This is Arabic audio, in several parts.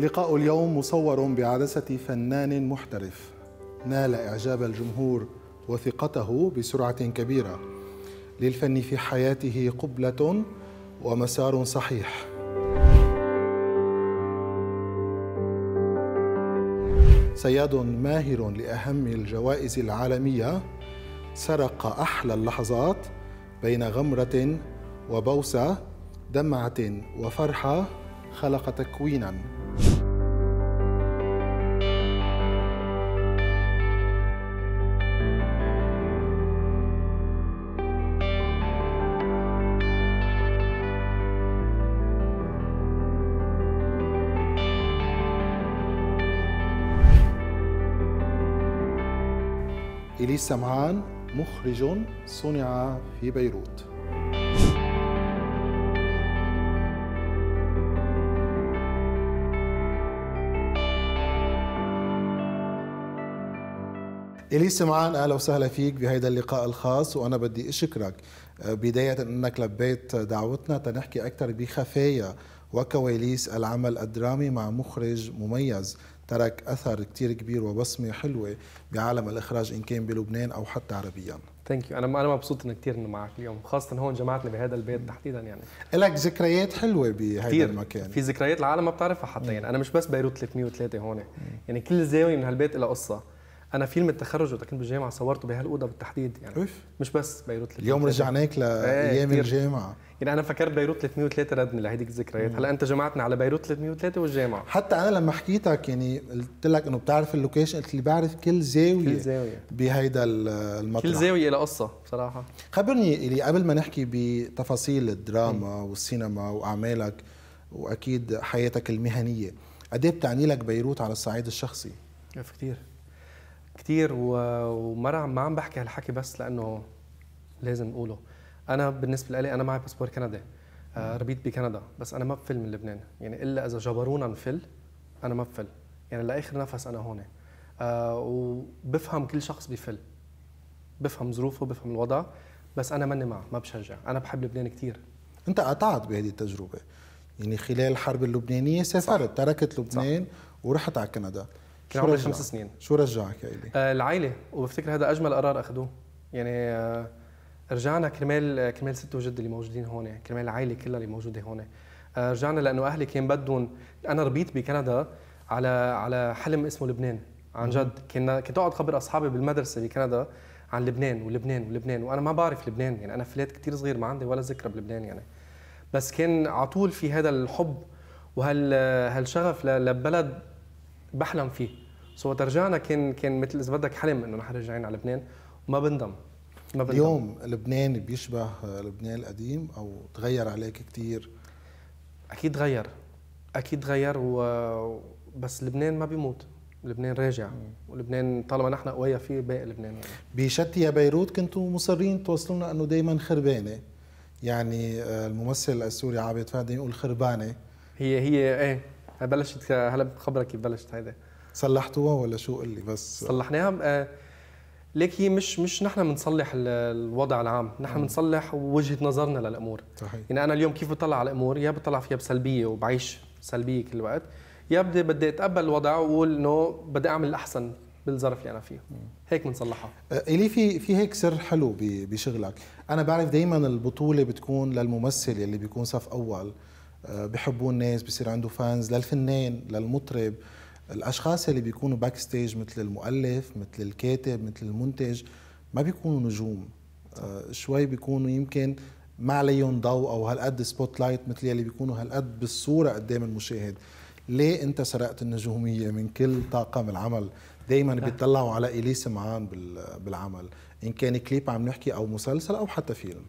لقاء اليوم مصور بعدسة فنان محترف. نال إعجاب الجمهور وثقته بسرعة كبيرة. للفن في حياته قبلة ومسار صحيح. صياد ماهر لأهم الجوائز العالمية سرق أحلى اللحظات بين غمرة وبوسة دمعة وفرحة خلق تكوينا. إليس سمعان مخرج صنع في بيروت. إليس سمعان أهلا وسهلا فيك بهذا اللقاء الخاص وأنا بدي أشكرك. آه، بداية أنك لبيت دعوتنا تنحكي أكثر بخفايا وكواليس العمل الدرامي مع مخرج مميز. ترك أثر كثير كبير وبصمة حلوة بعالم الإخراج إن كان بلبنان أو حتى عربيا. thank you أنا أنا مبسوط انه كثير إنه معك اليوم خاصه هون جمعتنا بهذا البيت تحديدا يعني. لك ذكريات حلوة بهذا المكان. في ذكريات العالم ما بتعرفها حتى يعني. أنا مش بس بيروت 303 هون يعني. كل زاوية من هالبيت لها قصة. أنا فيلم التخرج وقت كنت بالجامعة صورته بهالأوضة بالتحديد يعني أوف. مش بس بيروت 303 اليوم رجعناك لايام إيه الجامعة. يعني أنا فكرت بيروت 303 ردني لهيديك الذكريات. هلأ أنت جمعتنا على بيروت 303 والجامعة. حتى أنا لما حكيتك يعني قلت لك إنه بتعرف ال location قلت لي بعرف كل زاوية كل زاوية. بهيدا المطرح كل زاوية لها قصة بصراحة. خبرني إلي قبل ما نحكي بتفاصيل الدراما م. والسينما وأعمالك وأكيد حياتك المهنية قد إيه بتعني لك بيروت على الصعيد الشخصي؟ كثير كثير وما ما عم بحكي هالحكي بس لأنه لازم نقوله. أنا بالنسبة لي أنا معي باسبور كندي آه ربيت بكندا بس أنا ما بفل من لبنان. يعني إلا إذا جبرونا نفل أنا ما بفل. يعني لآخر نفس أنا هون. آه وبفهم كل شخص بفل. بفهم ظروفه بفهم الوضع بس أنا ماني معه ما بشجع. أنا بحب لبنان كثير أنت قطعت بهذه التجربة. يعني خلال الحرب اللبنانية سافرت. تركت لبنان صح. ورحت على كندا. كان عمري خمس سنين. شو رجعك يا إلي؟ آه العائلة. وبفتكر هذا أجمل قرار اخذوه يعني آه رجعنا كرمال كرمال ست وجد اللي موجودين هون كرمال العائلة كلها اللي موجودة هون. آه، رجعنا لأنه أهلي كان بدهم أنا ربيت بكندا على على حلم اسمه لبنان عن جد. كنا كنت أقعد خبر أصحابي بالمدرسة بكندا عن لبنان ولبنان ولبنان. وأنا ما بعرف لبنان يعني أنا فلات كثير صغير ما عندي ولا ذكرى بلبنان يعني. بس كان على طول في هذا الحب وهال هالشغف لبلد بحلم فيه. سو رجعنا كان كان مثل إذا بدك حلم إنه نحن راجعين على لبنان وما بندم. ما اليوم لبنان بيشبه لبنان القديم أو تغير عليك كثير أكيد تغير. أكيد تغير و... بس لبنان ما بيموت. لبنان راجع. ولبنان طالما نحن قوية فيه باقي لبنان. يعني. بشتي يا بيروت كنتوا مصرين توصلوا لنا إنه دائما خربانة. يعني آه، الممثل السوري عابد فهد يقول خربانة. هي هي إيه؟ بلشت هلا بخبرك كيف بلشت هيدا صلحتوها ولا شو قل لي؟ بس صلحناها. آه، ليك هي مش مش نحن بنصلح الوضع العام، نحن بنصلح وجهة نظرنا للأمور. صحيح. يعني أنا اليوم كيف بطلع على الأمور؟ يا بطلع فيها بسلبية وبعيش سلبية كل الوقت، يا بدي بدي أتقبل الوضع وأقول إنه بدي أعمل الأحسن بالظرف اللي أنا فيه. هيك بنصلحها أه، إلي في في هيك سر حلو بشغلك. أنا بعرف دائما البطولة بتكون للممثل اللي بيكون صف أول. أه، بحبوه الناس بصير عنده fans للفنان للمطرب. الأشخاص اللي بيكونوا backstage مثل المؤلف مثل الكاتب مثل المنتج ما بيكونوا نجوم. آه شوي بيكونوا يمكن ما عليهم ضوء أو هالقد spotlight مثل يلي بيكونوا هالقد بالصورة قدام المشاهد. ليه أنت سرقت النجومية من كل طاقم العمل؟ دائما بيطلعوا على إيلي السمعان بالعمل. إن كان كليب عم نحكي أو مسلسل أو حتى فيلم.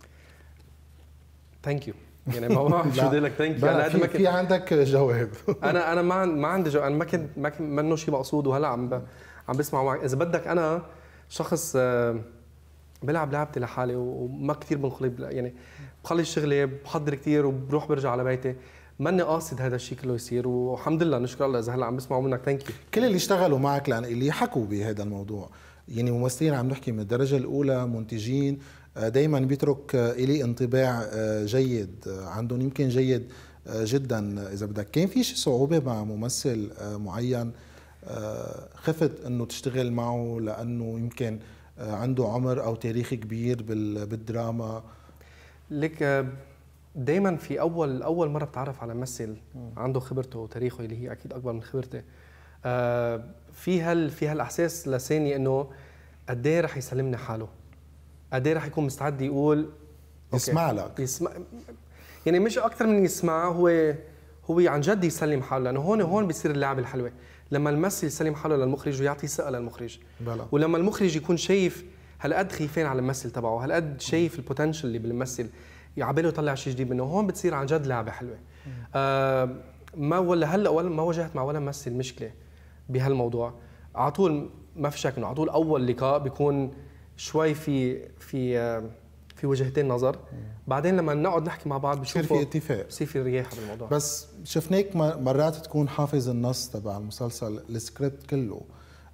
thank you يعني ما شو بدي لك thank you أنا قد ما في عندك جواب. أنا أنا ما ما عندي جواب أنا ما كنت ما كنت منه شيء مقصود وهلأ عم عم بسمع معك إذا بدك أنا شخص آه، بلعب لعبتي لحالي وما كثير بنخلي يعني بخلص شغلي بحضر كثير وبروح برجع على بيتي. ماني قاصد هذا الشيء كله يصير والحمد لله نشكر الله. إذا هلأ عم بسمعوا منك thank you كل اللي اشتغلوا معك لأن اللي حكوا بهذا الموضوع يعني ممثلين عم نحكي من الدرجة الأولى منتجين دائما بيترك إلي انطباع آه، جيد. آه، عندهم يمكن جيد جدا. إذا بدك كان في شي صعوبة مع ممثل معين؟ خفت إنه تشتغل معه لأنه يمكن عنده عمر أو تاريخ كبير بالدراما. لك دائما في أول أول مرة بتعرف على ممثل عنده خبرته وتاريخه اللي هي أكيد أكبر من خبرتي آه، في هال في هالإحساس لساني إنه قد إيه رح يسلمني حاله؟ قد إيه رح يكون مستعد يقول يسمع لك يسمع يعني مش أكثر من يسمع هو هو عن جد يسلم حاله لأنه هون هون بيصير اللعبه الحلوة. لما الممثل يسلم حاله للمخرج ويعطي ثقة للمخرج. بلا. ولما المخرج يكون شايف هالقد خايفين على الممثل تبعه؟ هالقد شايف البوتنشل اللي بالممثل عباله يطلع شيء جديد منه. هون بتصير عن جد لعبة حلوة. آه ما ولا هلا ولا ما واجهت مع ولا ممثل مشكله بهالموضوع. على طول ما في شك إنه على طول أول لقاء بيكون شوي في في في وجهتين نظر. بعدين لما نقعد نحكي مع بعض بصير في اتفاق. بصير في رياحه بالموضوع بس شفناك مرات تكون حافظ النص تبع المسلسل السكريبت كله.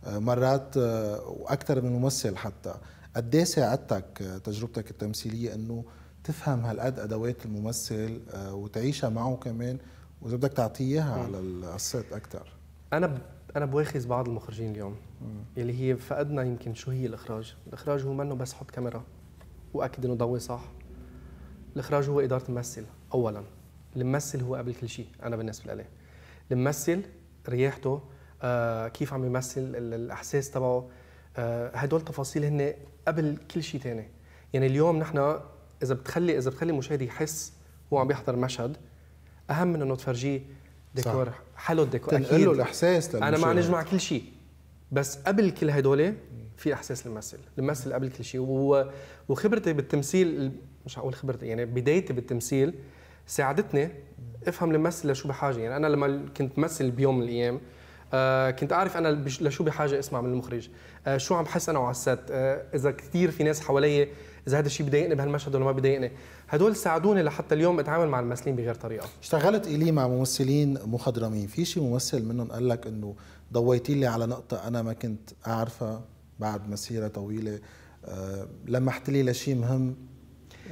آه، مرات آه، وأكثر من ممثل حتى. قد إيه ساعدتك آه، تجربتك التمثيلية إنه تفهم هالقد أدوات الممثل وتعيشها معه كمان؟ وإذا بدك تعطيه إياها على الست أكثر. أنا ب... أنا بواخذ بعض المخرجين اليوم. يلي هي فقدنا يمكن شو هي الإخراج؟ الإخراج هو منه بس حط كاميرا وأكد إنه ضوي صح. الإخراج هو إدارة الممثل اولا. الممثل هو قبل كل شيء أنا بالنسبة لي. الممثل رياحته آه كيف عم يمثل الأحساس تبعه آه هدول التفاصيل هن قبل كل شيء ثاني يعني اليوم نحن إذا بتخلي إذا بتخلي المشاهد يحس هو عم بيحضر مشهد أهم من إنه تفرجيه ديكور صح. حلو الديكور تنقل له الإحساس أنا ما نجمع كل شيء. بس قبل كل هدول في إحساس للممثل الممثل قبل كل شيء. وخبرتي بالتمثيل مش هقول خبرتي يعني بدايتي بالتمثيل ساعدتني أفهم الممثل لشو بحاجة. يعني أنا لما كنت ممثل بيوم من الأيام آه كنت أعرف أنا لشو بحاجة أسمع من المخرج. آه شو عم بحس أنا وعلى الست؟ آه إذا كثير في ناس حوالي إذا هذا الشيء بضايقني بهالمشهد ولا ما بضايقني. هدول ساعدوني لحتى اليوم أتعامل مع الممثلين بغير طريقة. اشتغلت إلي مع ممثلين مخضرمين. في شيء ممثل منهم قال لك إنه ضويتي لي على نقطة أنا ما كنت أعرفها بعد مسيرة طويلة. أه لمحت لي لشيء مهم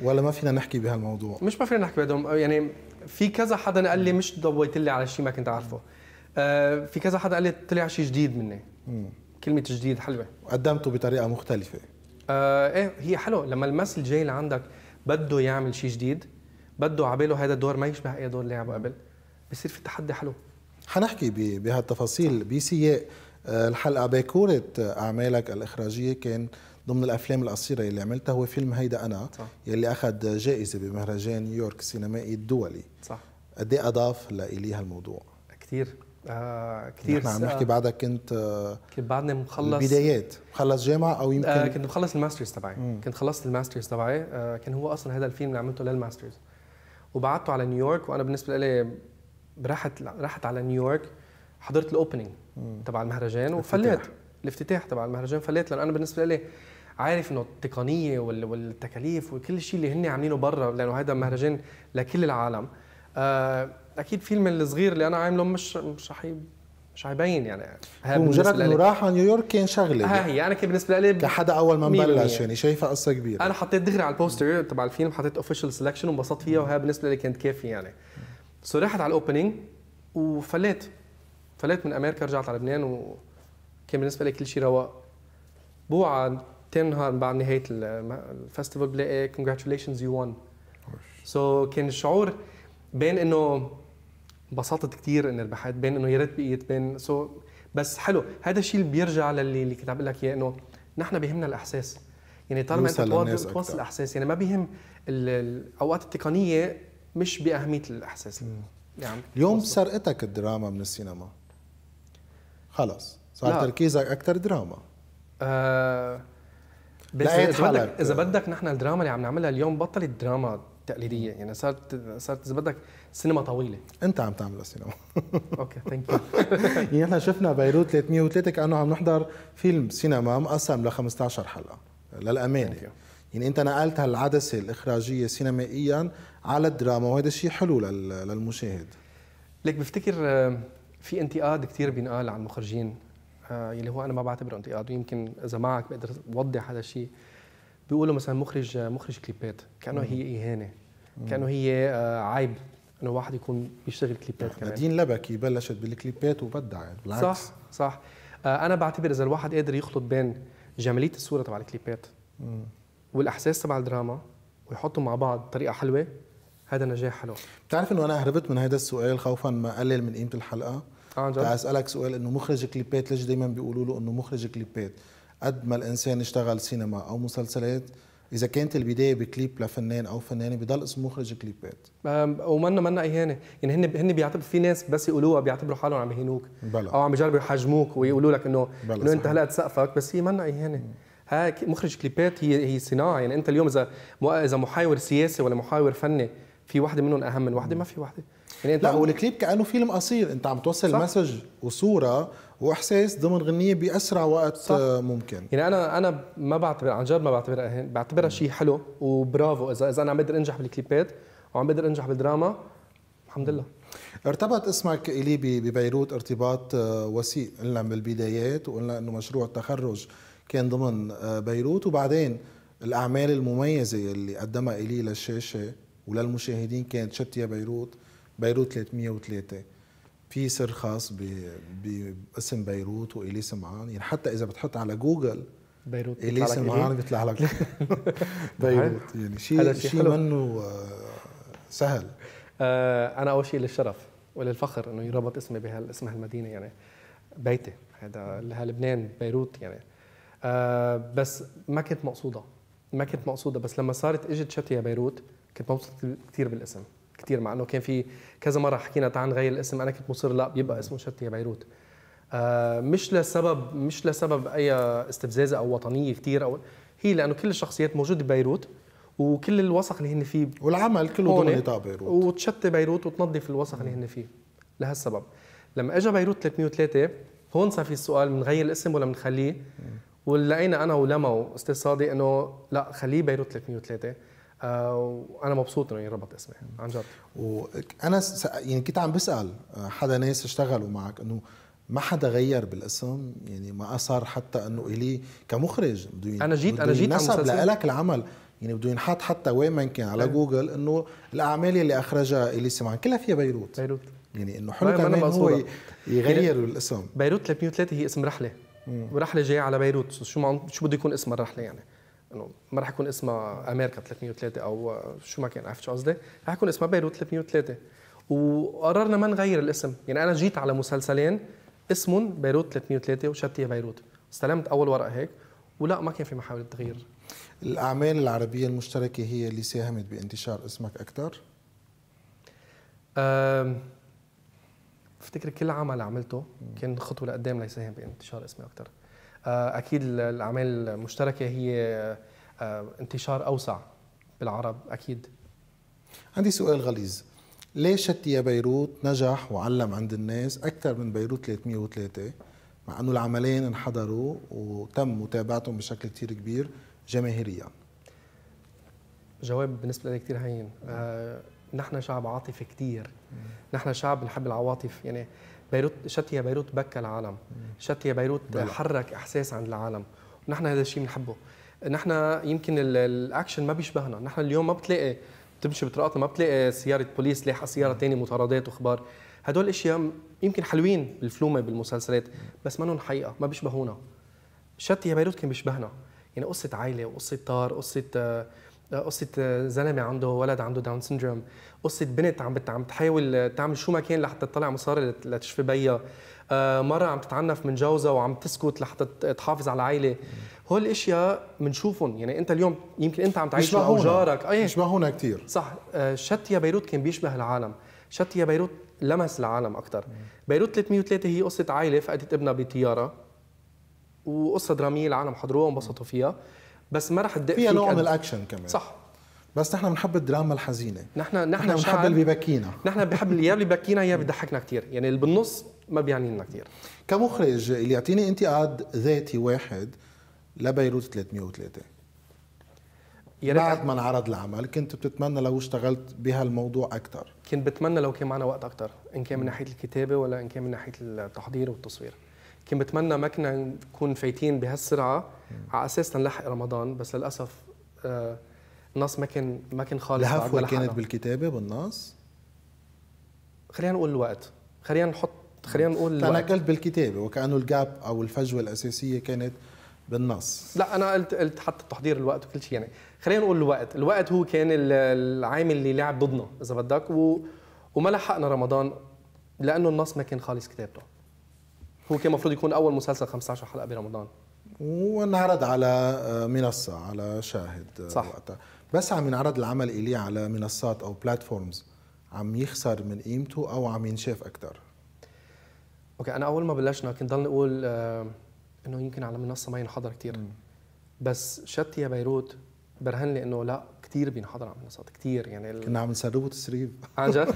ولا ما فينا نحكي بهالموضوع. مش ما فينا نحكي بهالموضوع يعني في كذا حدا قال لي مش ضويت لي على شيء ما كنت أعرفه. أه في كذا حدا قال لي طلع شيء جديد مني. مم. كلمة جديد حلوة. قدمته بطريقة مختلفة. آه إيه هي حلو لما الممثل جاي لعندك بده يعمل شيء جديد بده عباله هذا الدور ما يشبه أي دور لعبه قبل بصير في تحدي حلو. حنحكي بهالتفاصيل. بسياق آه، الحلقة باكوره أعمالك الإخراجية كان ضمن الأفلام القصيرة اللي عملتها هو فيلم هيدا أنا صح. يلي أخذ جائزة بمهرجان نيويورك السينمائي الدولي. صح. قد إيه أضاف لإلي هالموضوع؟ كثير آه كثير نحن عم نحكي بعدك كنت آه كنت بعدني مخلص. البدايات. مخلص جامعة أو يمكن آه كنت مخلص ال master's تبعي. كنت خلصت ال master's تبعي. آه كان هو أصلا هذا الفيلم اللي عملته لل master's. وبعته على نيويورك وأنا بالنسبة لي رحت رحت على نيويورك حضرت ال opening تبع المهرجان وفليت الافتتاح تبع المهرجان فليت لأن أنا بالنسبة لي عارف إنه التقنية والتكاليف وكل شيء اللي هن عاملينه برا لأنه هذا مهرجان لكل العالم. آه أكيد فيلم الصغير اللي أنا عامله مش مش رح مش حيبين يعني. مجرد إنه راح على نيويورك كان شغلة. ها هي يعني بالنسبة لي كحدا أول ما مبلش يعني شايفها قصة كبيرة. أنا حطيت دغري على ال poster تبع الفيلم حطيت official selection وانبسطت فيها وهي بالنسبة لي كانت كافية يعني. so رحت على ال opening وفليت فليت من أمريكا رجعت على لبنان وكان بالنسبة لي كل شيء رواق بوعى تاني نهار بعد نهاية ال festival بلاقي congratulations you won so كان الشعور بين إنه انبسطت كثير اني ربحت بين إنه يا ريت بقيت بين so so بس حلو. هذا الشيء اللي بيرجع للي اللي كنت عم بقول لك إياه إنه نحن بيهمنا الإحساس. يعني طالما أنت توصل الإحساس. يعني ما بيهم الأوقات التقنية مش بأهمية الإحساس يعني اليوم سرقتك الدراما من السينما. خلص صار تركيزك أكثر دراما. آه بس إذا بدك إذا بدك نحن الدراما اللي عم نعملها اليوم بطلت دراما تقليدية. يعني صارت صارت إذا بدك سينما طويلة. أنت عم تعمل سينما. okay thank you يعني إحنا شفنا بيروت 303 كأنه عم نحضر فيلم سينما مقسم ل 15 حلقة. للأمانة. يعني أنت نقلت هالعدسة الإخراجية سينمائيا على الدراما وهذا شيء حلو للمشاهد. ليك بفتكر آه، في انتقاد كثير بينقال عن المخرجين آه، يلي هو أنا ما بعتبره انتقاد ويمكن إذا معك بقدر أوضح هذا الشيء. بيقولوا مثلا مخرج مخرج كليبات كأنه هي إهانة كأنه هي آه، عيب إنه واحد يكون بيشتغل كليبات كمان. نادين لبكي بلشت بالكليبات وبدعت بالعكس. صح صح. آه أنا بعتبر إذا الواحد قادر يخلط بين جمالية الصورة تبع الكليبات. والأحساس تبع الدراما ويحطهم مع بعض بطريقة حلوة هذا نجاح حلو. بتعرف إنه أنا هربت من هذا السؤال خوفا ما اقلل من قيمة الحلقة؟ آه أسألك سؤال إنه مخرج كليبات ليش دائما بيقولوا له إنه مخرج كليبات؟ قد ما الإنسان اشتغل سينما أو مسلسلات إذا كانت البداية بكليب لفنان أو فنانة بضل اسمه مخرج كليبات. ومنا منا اهانه يعني هن هن بيعتبر في ناس بس يقولوها بيعتبروا حالهم عم يهينوك. بلا. أو عم يجربوا يحجموك ويقولوا لك انه إنه أنت. هلأ سقفك بس هي منا اهانه ها مخرج كليبات هي هي صناعة. يعني أنت اليوم إذا إذا محاور سياسي ولا محاور فني في وحده منهم أهم من وحده ما في وحده يعني أنت لا والكليب كأنه فيلم قصير أنت عم توصل صح. message وصورة وإحساس ضمن غنية بأسرع وقت صح. آه، ممكن. يعني أنا أنا ما بعتبر عن جد ما بعتبرها اهانه بعتبرها شيء حلو وبرافو. إذا إذا أنا عم بقدر أنجح بالكليبات وعم بقدر أنجح بالدراما الحمد لله. ارتبط اسمك إلي ببيروت ارتباط آه، وثيق قلنا بالبدايات وقلنا إنه مشروع التخرج كان ضمن آه، بيروت. وبعدين الأعمال المميزة اللي قدمها إلي للشاشة وللمشاهدين كانت شت يا بيروت بيروت 303 في سر خاص باسم بيروت والي سمعان يعني حتى إذا بتحط على جوجل بيروت لك سمعان إلي. بيطلع لك بيروت. يعني شيء شيء. منه آه، سهل. آه، أنا أول شيء للشرف وللفخر إنه يربط اسمي بهالاسم هالمدينة يعني بيتي. هذا لبنان بيروت يعني. آه، بس ما كنت مقصودة. ما كنت مقصودة. بس لما صارت إجت شتي يا بيروت كنت مبسوط كثير بالاسم كثير مع إنه كان في كذا مرة حكينا تعال نغير الاسم. أنا كنت مصر لا بيبقى اسمه شتي بيروت. آه، مش لسبب مش لسبب أي استفزازه أو وطنية كثير أو هي لأنه كل الشخصيات موجوده ببيروت وكل الوسخ اللي هن فيه والعمل كله ضمن نطاق بيروت. وتشتي بيروت وتنظف الوسخ اللي هن فيه لهالسبب. لما اجى بيروت 303 هون صار في السؤال بنغير الاسم ولا بنخليه ولقينا أنا ولما وأستاذ صادق إنه لا خليه بيروت 303 آه وأنا مبسوط إنه يربط اسمي عن جد. وأنا س... يعني كنت عم بسأل حدا ناس اشتغلوا معك إنه ما حدا غير بالاسم؟ يعني ما اثر حتى إنه إلي كمخرج بده ين- أنا جيت- أنا جيت المسلسل. لك العمل. يعني بده ينحط حتى وين ما كان على أيه. جوجل إنه الأعمال اللي أخرجها إلي سمعان. كلها فيها بيروت. بيروت. يعني إنه حلو ما أنا كمان هو يغير الاسم؟ بيروت 303 هي اسم رحلة. ورحلة جاية على بيروت. شو ما شو بده يكون اسم الرحلة يعني؟ إنه ما راح يكون اسمها أمريكا 303 أو شو ما كان عرفت شو قصدي؟ راح يكون اسمها بيروت 303 وقررنا ما نغير الاسم. يعني أنا جيت على مسلسلين اسمهم بيروت 303 وشتي بيروت. استلمت أول ورقة هيك ولا ما كان في محاولة تغيير. الأعمال العربية المشتركة هي اللي ساهمت بانتشار اسمك أكثر أم، بفتكر كل عمل عملته كان خطوة لقدام ليساهم بانتشار اسمي أكثر أكيد الأعمال المشتركة هي آه، انتشار أوسع بالعرب أكيد. عندي سؤال غليظ. ليش شتي يا بيروت نجح وعلم عند الناس أكثر من بيروت 303 مع إنه العملين انحضروا وتم متابعتهم بشكل كتير كبير جماهيريا. جواب بالنسبة لي كثير هين. آه، نحن شعب عاطفي كثير نحن شعب بنحب العواطف. يعني بيروت شتي يا بيروت بكى العالم. شتي يا بيروت. حرك إحساس عند العالم. ونحن هذا الشيء بنحبه. نحن يمكن ال- الأكشن ما بيشبهنا. نحن اليوم ما بتلاقي تمشي بطرقاتنا ما بتلاقي سيارة بوليس لاحقه سيارة ثانية مطاردات واخبار هدول الاشياء يمكن حلوين بالفلومة بالمسلسلات بس منهم حقيقة ما بيشبهونا. شتي يا بيروت كان بيشبهنا. يعني قصة عائلة وقصة تار قصة آه، قصة آه، زلمة عنده ولد عنده Down syndrome قصة بنت عم عم تحاول آه، تعمل شو ما كان لحتى تطلع مصاري لت- لتشفي بيها. مرة عم تتعنف من جوزها وعم تسكت لحتى تحافظ على العائلة. هول الأشياء بنشوفهم يعني أنت اليوم يمكن أنت عم تعيش مع. أو جارك اي بيشبهونا كثير صح. شت يا بيروت كان بيشبه العالم. شت يا بيروت لمس العالم أكثر بيروت 303 هي قصة عائلة فقدت ابنها بطيارة وقصة درامية العالم حضروها وانبسطوا فيها. بس ما رح تدق فيها نوع من الأكشن كمان. صح. بس نحن بنحب الدراما الحزينة. نحن نحن بنحب اللي ببكينا. نحن بحب اللي يا بيبكينا يا بيضحكنا كثير يعني اللي بالنص ما بيعني لنا كثير كمخرج اللي يعطيني انتقاد ذاتي واحد لبيروت 303 يا ريت بعد ما انعرض العمل كنت بتتمنى لو اشتغلت بهالموضوع أكثر كنت بتمنى لو كان معنا وقت أكثر إن كان من ناحية الكتابة ولا إن كان من ناحية التحضير والتصوير. كنت بتمنى ما كنا نكون فايتين بهالسرعة على أساس نلحق رمضان. بس للأسف آه، النص ما كان ما كان خالص الهفوة. كانت بالكتابة بالنص؟ خلينا نقول الوقت. خلينا نحط خلينا نقول أنا الوقت. قلت بالكتابة وكأنه الجاب أو الفجوة الأساسية كانت بالنص. لا أنا قلت قلت حتى تحضير الوقت وكل شيء يعني. خلينا نقول الوقت. الوقت هو كان ال- العامل اللي لعب ضدنا إذا بدك. و... وما لحقنا رمضان لأنه النص ما كان خالص كتابته. هو كان المفروض يكون أول مسلسل 15 حلقة برمضان. وانعرض على آه، منصة على شاهد آه، صح. وقتها. بس عم ينعرض العمل إليه على منصات أو بلاتفورمز عم يخسر من قيمته أو عم ينشاف أكثر okay أنا أول ما بلشنا كنت ضلني أقول آه إنه يمكن على منصة ما ينحضر كثير بس شتي يا بيروت برهن لي إنه لا كثير بينحضر على منصات كثير يعني ال... كنا عم نسربه تسريب. عن جد؟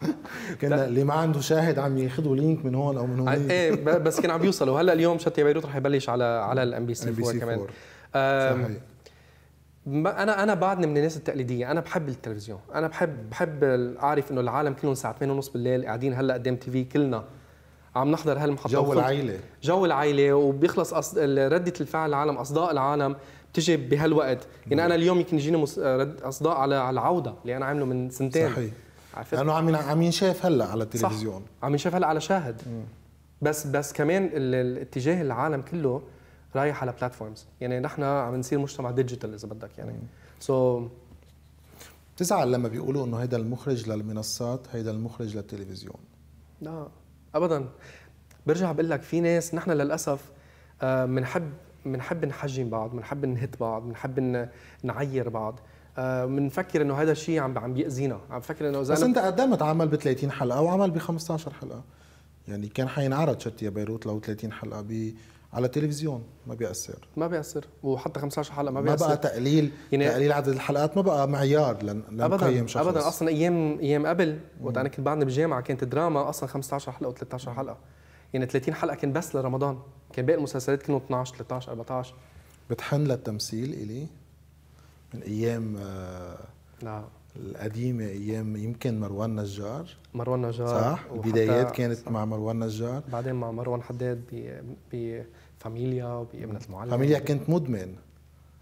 كنا اللي ما عنده شاهد عم ياخذوا link من هون أو من هون. إيه بس كان عم بيوصلوا هلأ اليوم شتي يا بيروت رح يبلش على على ال MBC 4 كمان. صحيح. أنا أنا بعدني من الناس التقليدية. أنا بحب التلفزيون. أنا بحب بحب اعرف إنه العالم كلهم الساعة 8 ونص بالليل قاعدين هلأ قدام TV كلنا. عم نحضر هالمحطة. جو العيلة. جو العائله وبيخلص أصد... ردة الفعل العالم أصداء العالم. بتجي بهالوقت. يعني أنا اليوم يمكن يجيني. رد أصداء على على العودة اللي أنا عامله من سنتين. صحيح. عرفت؟ لأنه عم عم ينشاف هلأ على التلفزيون. عم ينشاف هلأ على شاهد. بس بس كمان ال... الاتجاه العالم كله رايح على platforms يعني نحن عم نصير مجتمع digital إذا بدك يعني. so so, بتزعل لما بيقولوا إنه هيدا المخرج للمنصات هيدا المخرج للتلفزيون. لا ابدا. برجع بقول لك في ناس نحن للأسف بنحب بنحب نحجم بعض بنحب نهت بعض بنحب نعير بعض. بنفكر إنه هذا الشيء عم عم بيأذينا. عم بفكر إنه إذا بس أنت قدمت عمل ب 30 حلقة وعمل ب 15 حلقة؟ يعني كان حينعرض شت يا بيروت لو 30 حلقة ب على التلفزيون ما بيأثر. ما بيأثر. وحتى 15 حلقة ما ما, بيأثر. بقى تقليل يعني- تقليل عدد الحلقات ما بقى معيار لن لنقيم ابدا شخص. ابدا. أصلا أيام أيام قبل وقت أنا كنت بعدني بالجامعة كانت الدراما أصلا 15 حلقة و13 حلقة. يعني 30 حلقة كان بس لرمضان. كان باقي المسلسلات كانوا 12 13 14 بتحن للتمثيل إلي؟ من أيام آه، لا. القديمة أيام يمكن مروان نجار. مروان نجار صح؟ البدايات كانت صح. مع مروان نجار. بعدين مع مروان حداد ب بفاميليا وبابنة المعلم. فاميليا كنت مدمن.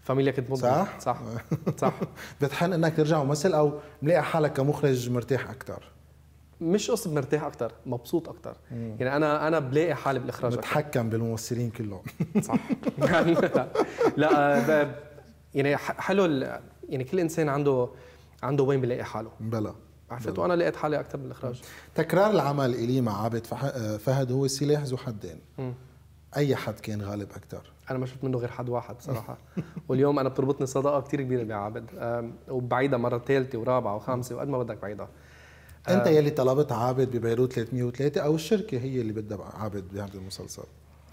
فاميليا كنت مضمون صح؟ صح. صح. بتحن إنك ترجع ممثل أو ملاقي حالك كمخرج مرتاح أكثر مش قصة مرتاح أكثر مبسوط أكثر يعني أنا أنا بلاقي حالي بالإخراج. متحكم بالممثلين كلهم. صح. لا آه، يعني حلو يعني كل إنسان عنده عنده وين بيلاقي حاله. بلا. عرفت؟ وأنا لقيت حالي أكثر بالإخراج. تكرار العمل إلي مع عابد آه، فهد هو سلاح ذو حدين. أي حد كان غالب أكثر أنا ما شفت منه غير حد واحد صراحة. واليوم أنا بتربطني صداقة كثير كبيرة بعابد آم، وبعيدها مرة ثالثة ورابعة وخامسة وقد ما بدك بعيدها أنت يلي طلبت عابد ببيروت 303 أو الشركة هي اللي بدها عابد بهذا المسلسل؟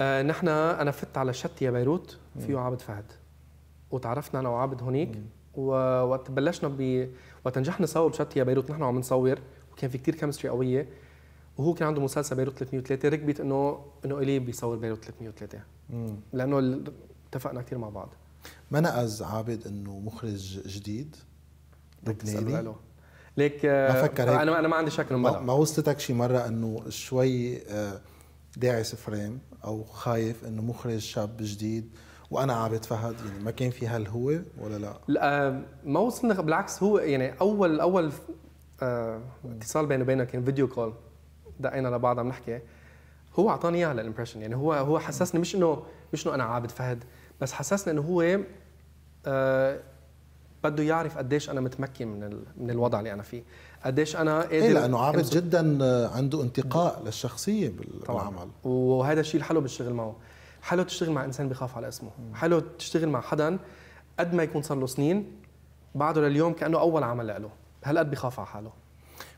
آه نحن أنا فت على شت يا بيروت فيه عابد فهد. وتعرفنا أنا وعابد هونيك ووقت بلشنا ب وقت نجحنا سوا بشتي يا بيروت نحن عم نصور وكان في كتير chemistry قوية. وهو كان عنده مسلسل بيروت 303 ركبت إنه إنه إلي بيصور بيروت 303 لأنه ال- اتفقنا كثير مع بعض. ما نقز عابد إنه مخرج جديد؟ لبناني؟ ليك آه، ما هيك. أنا أنا ما عندي شك إنه ما, ما وصلتك شي مرة إنه شوي آه، داعس frein أو خايف إنه مخرج شاب جديد وأنا عابد فهد يعني ما كان في هالهوة ولا لا؟ لا ما وصلنا بالعكس هو يعني أول أول آه اتصال بيني وبينه كان video call. دقينا لبعض عم نحكي. هو اعطاني إياها لل impression يعني هو هو حسسني مش إنه مش إنه أنا عابد فهد بس حسسني إنه هو آه بده يعرف قديش أنا متمكن من ال- من الوضع اللي أنا فيه. قديش أنا قادر إيه لأنه عابد جدا آه، عنده انتقاء للشخصية بال- طبعا. بالعمل. وهذا الشيء الحلو بالشغل معه. حلو تشتغل مع إنسان بيخاف على اسمه. حلو تشتغل مع حدا قد ما يكون صار له سنين بعده لليوم كأنه أول عمل له. هالقد بيخاف على حاله.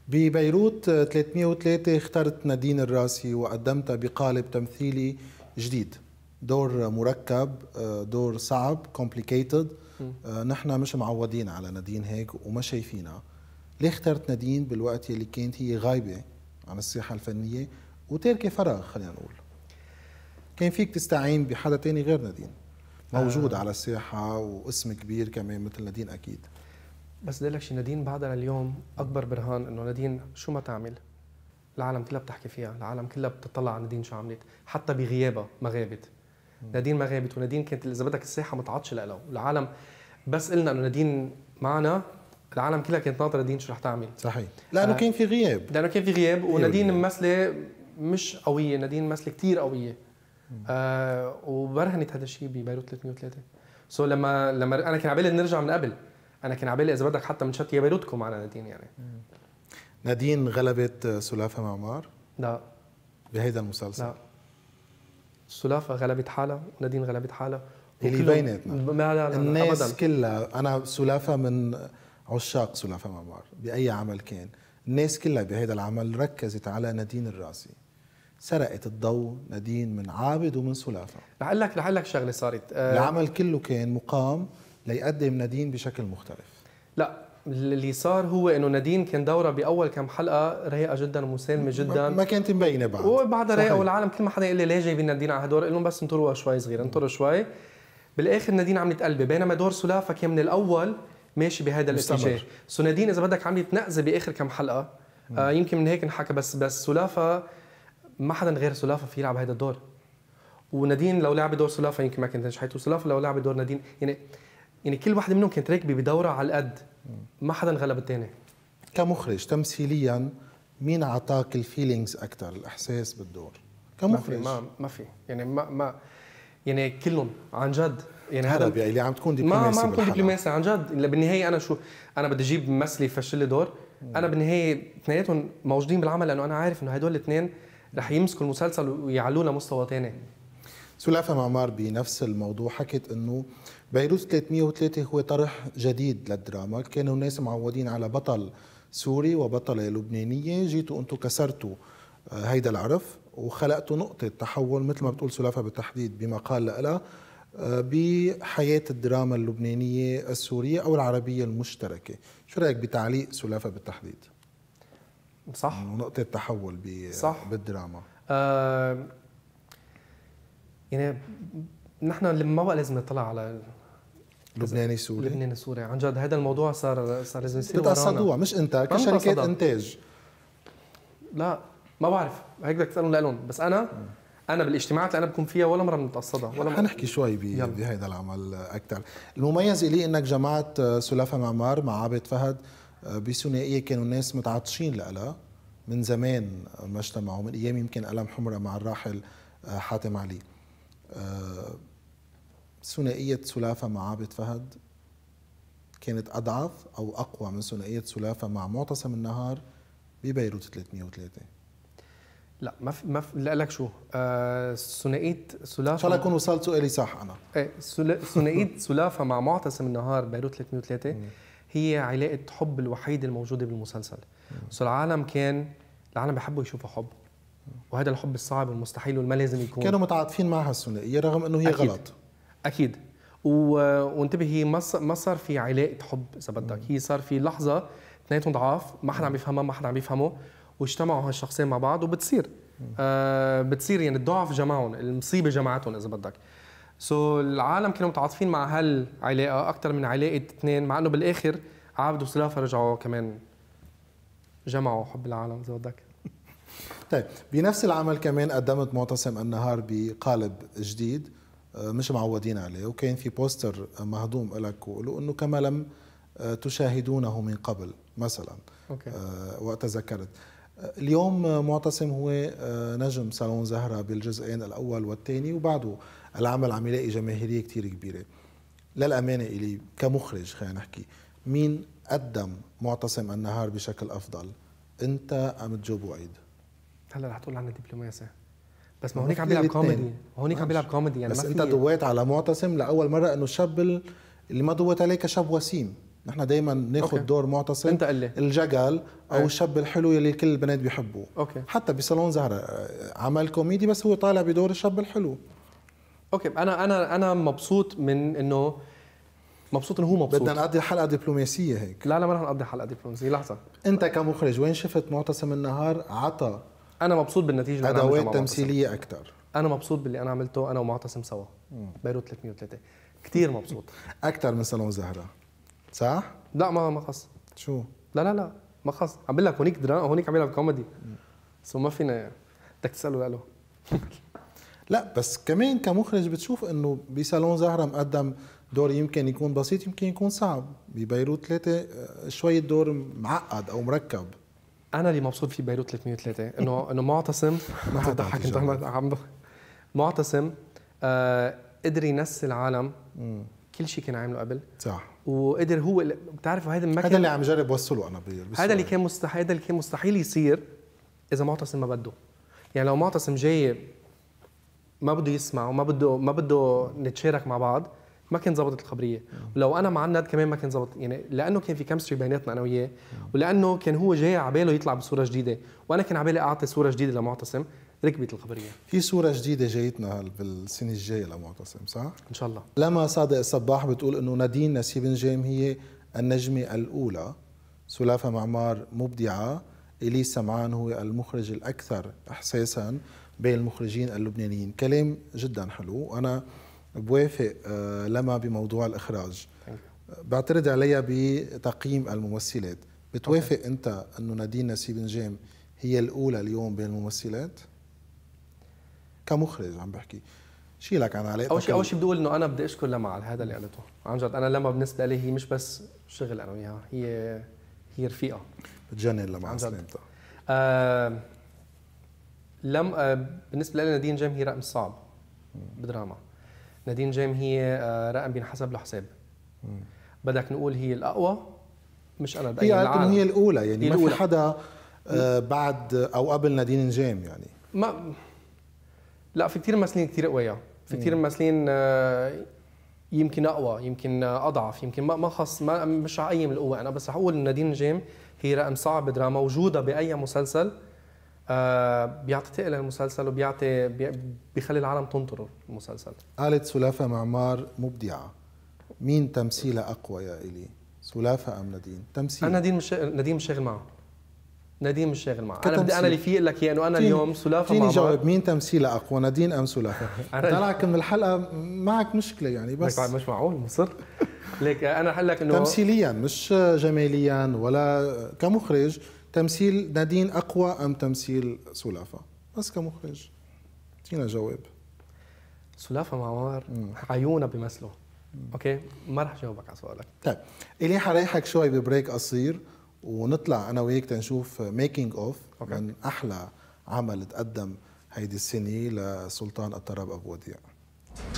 ببيروت آه، 303 اخترت نادين الراسي وقدمتها بقالب تمثيلي جديد. دور مركب آه، دور صعب كومبليكيتد نحن مش معودين على نادين هيك وما شايفينها. ليه اخترت نادين بالوقت اللي كانت هي غايبة عن الساحة الفنية وتاركة فراغ خلينا نقول؟ كان فيك تستعين بحدا تاني غير نادين. موجود آه. على الساحة واسم كبير كمان مثل نادين أكيد. بس بدي لك شيء نادين بعدها لليوم أكبر برهان إنه نادين شو ما تعمل العالم كلها بتحكي فيها العالم كلها بتطلع على نادين شو عملت حتى بغيابها ما غابت. نادين ما غابت ونادين كانت اذا بدك الساحه متعطشه لها العالم بس قلنا إنه نادين معنا العالم كلها كانت ناطرة نادين شو رح تعمل. صحيح. لأنه آه. كان في غياب. لأنه كان في غياب ونادين. ممثله مش قوية نادين ممثله كثير قوية. آه وبرهنت هذا الشيء ببيروت 303 سو لما لما أنا كان عبالي نرجع من قبل. أنا كان عبالي اذا بدك حتى من شت يا بيروتكم معنا نادين يعني. نادين غلبت سلافة معمار؟ لا. بهيدا المسلسل؟ لا. سلافة غلبت حالها ونادين غلبت حالها. اللي بيناتنا. ما. لا لا, الناس ابدا. كلها أنا سلافة من عشاق سلافة معمار بأي عمل كان. الناس كلها بهذا العمل ركزت على نادين الراسي. سرقت الضوء نادين من عابد ومن سلافة. رح أقول لك رح أقول لك شغلة صارت. آه العمل كله كان مقام ليقدم نادين بشكل مختلف. لا اللي صار هو إنه نادين كان دورها بأول كم حلقة رايقة جدا ومسالمة جدا. ما كانت مبينة بعد. وبعدها رايقة. والعالم كل ما حدا يقول لي ليه جايبين نادين على هدول؟ قول لهم بس انطروا شوي صغيرة انطروا شوي. بالآخر نادين عملت قلبي بينما دور سلافة كان من الأول ماشي بهذا. الاتجاه. سو نادين إذا بدك عملت نقزه بآخر كم حلقة آه يمكن من هيك انحكى بس بس سلافة ما حدا غير سلافة في يلعب هذا الدور. ونادين لو لعبت دور سلافة يمكن ما كانت نجحت وسلافه لو لعبت دور نادين يعني يعني كل واحدة منهم كانت راكبة بدورها على القد. ما حدا غلب الثاني كمخرج تمثيليا مين اعطاك ال feelings أكثر الإحساس بالدور؟ ما في كمخرج ما ما في. يعني ما ما يعني كلهم عن جد. يعني هذا هرب يعني اللي عم تكون ما دبلوماسي ما عم بكون بالحلقة. دبلوماسي عن جد. إلا بالنهاية أنا شو أنا بدي أجيب ممثله يفشل لي دور. أنا بالنهاية اثنيناتهم موجودين بالعمل لأنه أنا عارف إنه هدول الاثنين رح يمسكوا المسلسل ويعلوه لمستوى ثاني سلافة معمار بنفس الموضوع حكت إنه بيروت 303 هو طرح جديد للدراما. كانوا الناس معودين على بطل سوري وبطلة لبنانية. جيتوا أنتم كسرتوا آه، هيدا العرف وخلقتوا نقطة تحول مثل ما بتقول سلافة بالتحديد بمقال لها بحياة الدراما اللبنانية السورية أو العربية المشتركة. شو رأيك بتعليق سلافة بالتحديد؟ صح. نقطة تحول صح. بالدراما. آه يعني نحن لما بقى لازم نطلع على لبناني سوري. لبنان السوري عن جد هذا الموضوع صار صار لازم يصير ورانا. بتقصدوها مش انت كشركات. إنتاج. لا ما بعرف. هيك بدك تسألهم لهم بس أنا أنا بالاجتماعات اللي أنا بكون فيها ولا مرة بنتقصدها ولا مرة. حنحكي شوي. بهذا العمل أكثر المميز لي إنك جمعت سلافة معمار مع عابد فهد بثنائية كانوا الناس متعطشين لها من زمان ما اجتمعوا من أيام يمكن قلم حمرة مع الراحل حاتم علي. ثنائية سلافة مع عابد فهد كانت أضعف أو أقوى من ثنائية سلافة مع معتصم النهار ببيروت 303 لا ما في ما في لا لك شو؟ آه ثنائية إن سلافه شاء الله اكون وصلت سؤالي صح أنا. إيه ثنائية سلافه مع معتصم النهار بيروت 303 هي علاقة حب الوحيده الموجودة بالمسلسل. so العالم كان العالم بيحبوا يشوفوا حب. وهذا الحب الصعب والمستحيل والما لازم يكون. كانوا متعاطفين معها الثنائية رغم إنه هي أكيد. غلط. أكيد. وانتبه هي ما صار في علاقة حب إذا بدك. هي صار في لحظة اثنيناتهم ضعاف ما حدا عم يفهمها ما حدا عم يفهمه واجتمعوا هالشخصين مع بعض وبتصير. آه بتصير يعني الضعف جمعهم المصيبة جمعتهم إذا بدك. so العالم كانوا متعاطفين مع هالعلاقة أكثر من علاقة اثنين مع إنه بالآخر عابد وسلافة رجعوا كمان جمعوا حب العالم إذا بدك. طيب بنفس العمل كمان قدمت معتصم النهار بقالب جديد. مش معودين عليه. وكان في poster مهضوم لك وله إنه كما لم آه، تشاهدونه من قبل مثلا. okay. آه، وقت ذكرت. آه، اليوم آه، معتصم هو آه، نجم صالون زهرة بالجزئين الأول والثاني وبعده العمل عم يلاقي جماهيرية كتير كبيرة. للأمانة إلي كمخرج خلينا نحكي مين قدم معتصم النهار بشكل أفضل؟ أنت أم جو بوعيد هلا رح تقول عنا دبلوماسي بس ما هونيك عم بيلعب. كوميدي. هونيك عم بيلعب كوميدي يعني بس في ضويت على معتصم لأول مرة أنه الشاب ال- اللي ما ضويت عليه كشاب وسيم. نحن دائما ناخذ okay. دور معتصم أنت قل لي. الجقل أو أيه. الشاب الحلو يلي كل البنات بيحبوه. okay. حتى بصالون زهرة آه، عمل كوميدي بس هو طالع بدور الشاب الحلو. okay أنا أنا أنا مبسوط من انه مبسوط إنه هو مبسوط. بدنا نقضي الحلقة دبلوماسية هيك. لا لا ما رح نقضي حلقة دبلوماسية. لحظة. أنت كمخرج وين شفت معتصم النهار عطى أنا مبسوط بالنتيجة اللي عملتها ادوات. تمثيلية أكثر أنا مبسوط باللي أنا عملته أنا ومعتصم سوا. بيروت 303 كثير مبسوط. أكثر من صالون زهرة. صح؟ لا ما ما خص شو؟ لا لا لا ما خص عم بقول لك هونيك دراما هونيك عم بيلعب كوميدي. سو ما فينا بدك تسأله له لا بس كمان كمخرج بتشوف إنه بصالون زهرة مقدم دور يمكن يكون بسيط يمكن يكون صعب. ببيروت ثلاثة آه، شوية دور معقد أو مركب. أنا اللي مبسوط في بيروت 303 إنه إنه معتصم ما حدا ضحك إنت. عم معتصم آه قدر ينسي العالم. كل شيء كان عامله قبل صح وقدر هو بتعرفوا هذا ما هذا اللي عم جرب وصله بالسؤال. هذا اللي كان مستحيل هذا اللي كان مستحيل يصير إذا معتصم ما بده يعني لو معتصم جاي ما بده يسمع وما بده ما بده نتشارك مع بعض ما كان زبطت الخبرية. ولو أنا معند كمان ما كان زبط يعني لأنه كان في كيمستري بيناتنا أنا وياه ولأنه كان هو جاي على باله يطلع بصورة جديدة وأنا كان على بالي أعطي صورة جديدة لمعتصم ركبت الخبرية. في صورة جديدة جايتنا بالسنة الجاية لمعتصم صح؟ إن شاء الله. لما صادق الصباح بتقول إنه نادين نسيب نجيم هي النجمة الأولى سلافة معمار مبدعة إلي سمعان هو المخرج الأكثر إحساسا بين المخرجين اللبنانيين. كلام جدا حلو وأنا بوافق آه، لما بموضوع الإخراج. بعترض عليها بتقييم الممثلات. بتوافق أنت أنه نادين نسيب نجيم هي الأولى اليوم بين الممثلات؟ كمخرج عم بحكي. شيلك عن علاقتك أول شيء أول شيء بدي أقول إنه أنا بدي أشكر لما على هذا اللي قالته عن جد أنا لما بالنسبة لي هي مش بس شغل أنا وياها هي هي رفيقة. بتجنن لما عن جد. سلامتها آه لم آه بالنسبة لي نادين جيم هي رقم صعب بدراما. نادين جيم هي آه رقم بينحسب له حساب بدك نقول هي الأقوى مش أنا هي انه العالم هي الأولى يعني هي ما في الأولى. حدا آه، بعد أو قبل نادين نجام يعني. ما لا في كثير ممثلين كثير قوية في كثير ممثلين آه، يمكن أقوى يمكن أضعف يمكن ما ما خص ما مش رح القوة أنا بس رح أقول نادين جيم هي رقم صعب بدراما وجودها بأي مسلسل. آه، بيعطي ثقل للمسلسل وبيعطي بي- بيخلي العالم تنطر المسلسل. قالت سلافة معمار مبدعة. مين تمثيلها أقوى يا إلي سلافة أم نادين؟ تمثيل. أنا نادين مش نادين مش شاغل معه نادين مش شاغل معه أنا بدي. أنا اللي في لك اياه انه أنا اليوم سلافه فيني جاوب مين تمثيلها أقوى نادين أم سلافة أنا- طلعك من الحلقة معك مشكلة يعني بس. مش معقول مصر. ليك أنا هقول لك انه تمثيليا مش جماليا ولا كمخرج. تمثيل نادين أقوى أم تمثيل سلافة؟ بس كمخرج. فينا جواب. سلافة معمار عيونها بيمثلوا أوكي؟ ما رح جاوبك على سؤالك. طيب. إلي حريحك شوي ب break قصير ونطلع أنا وياك تنشوف making of. من أحلى عمل تقدم هيدي السنة لسلطان الطرب أبو وديع.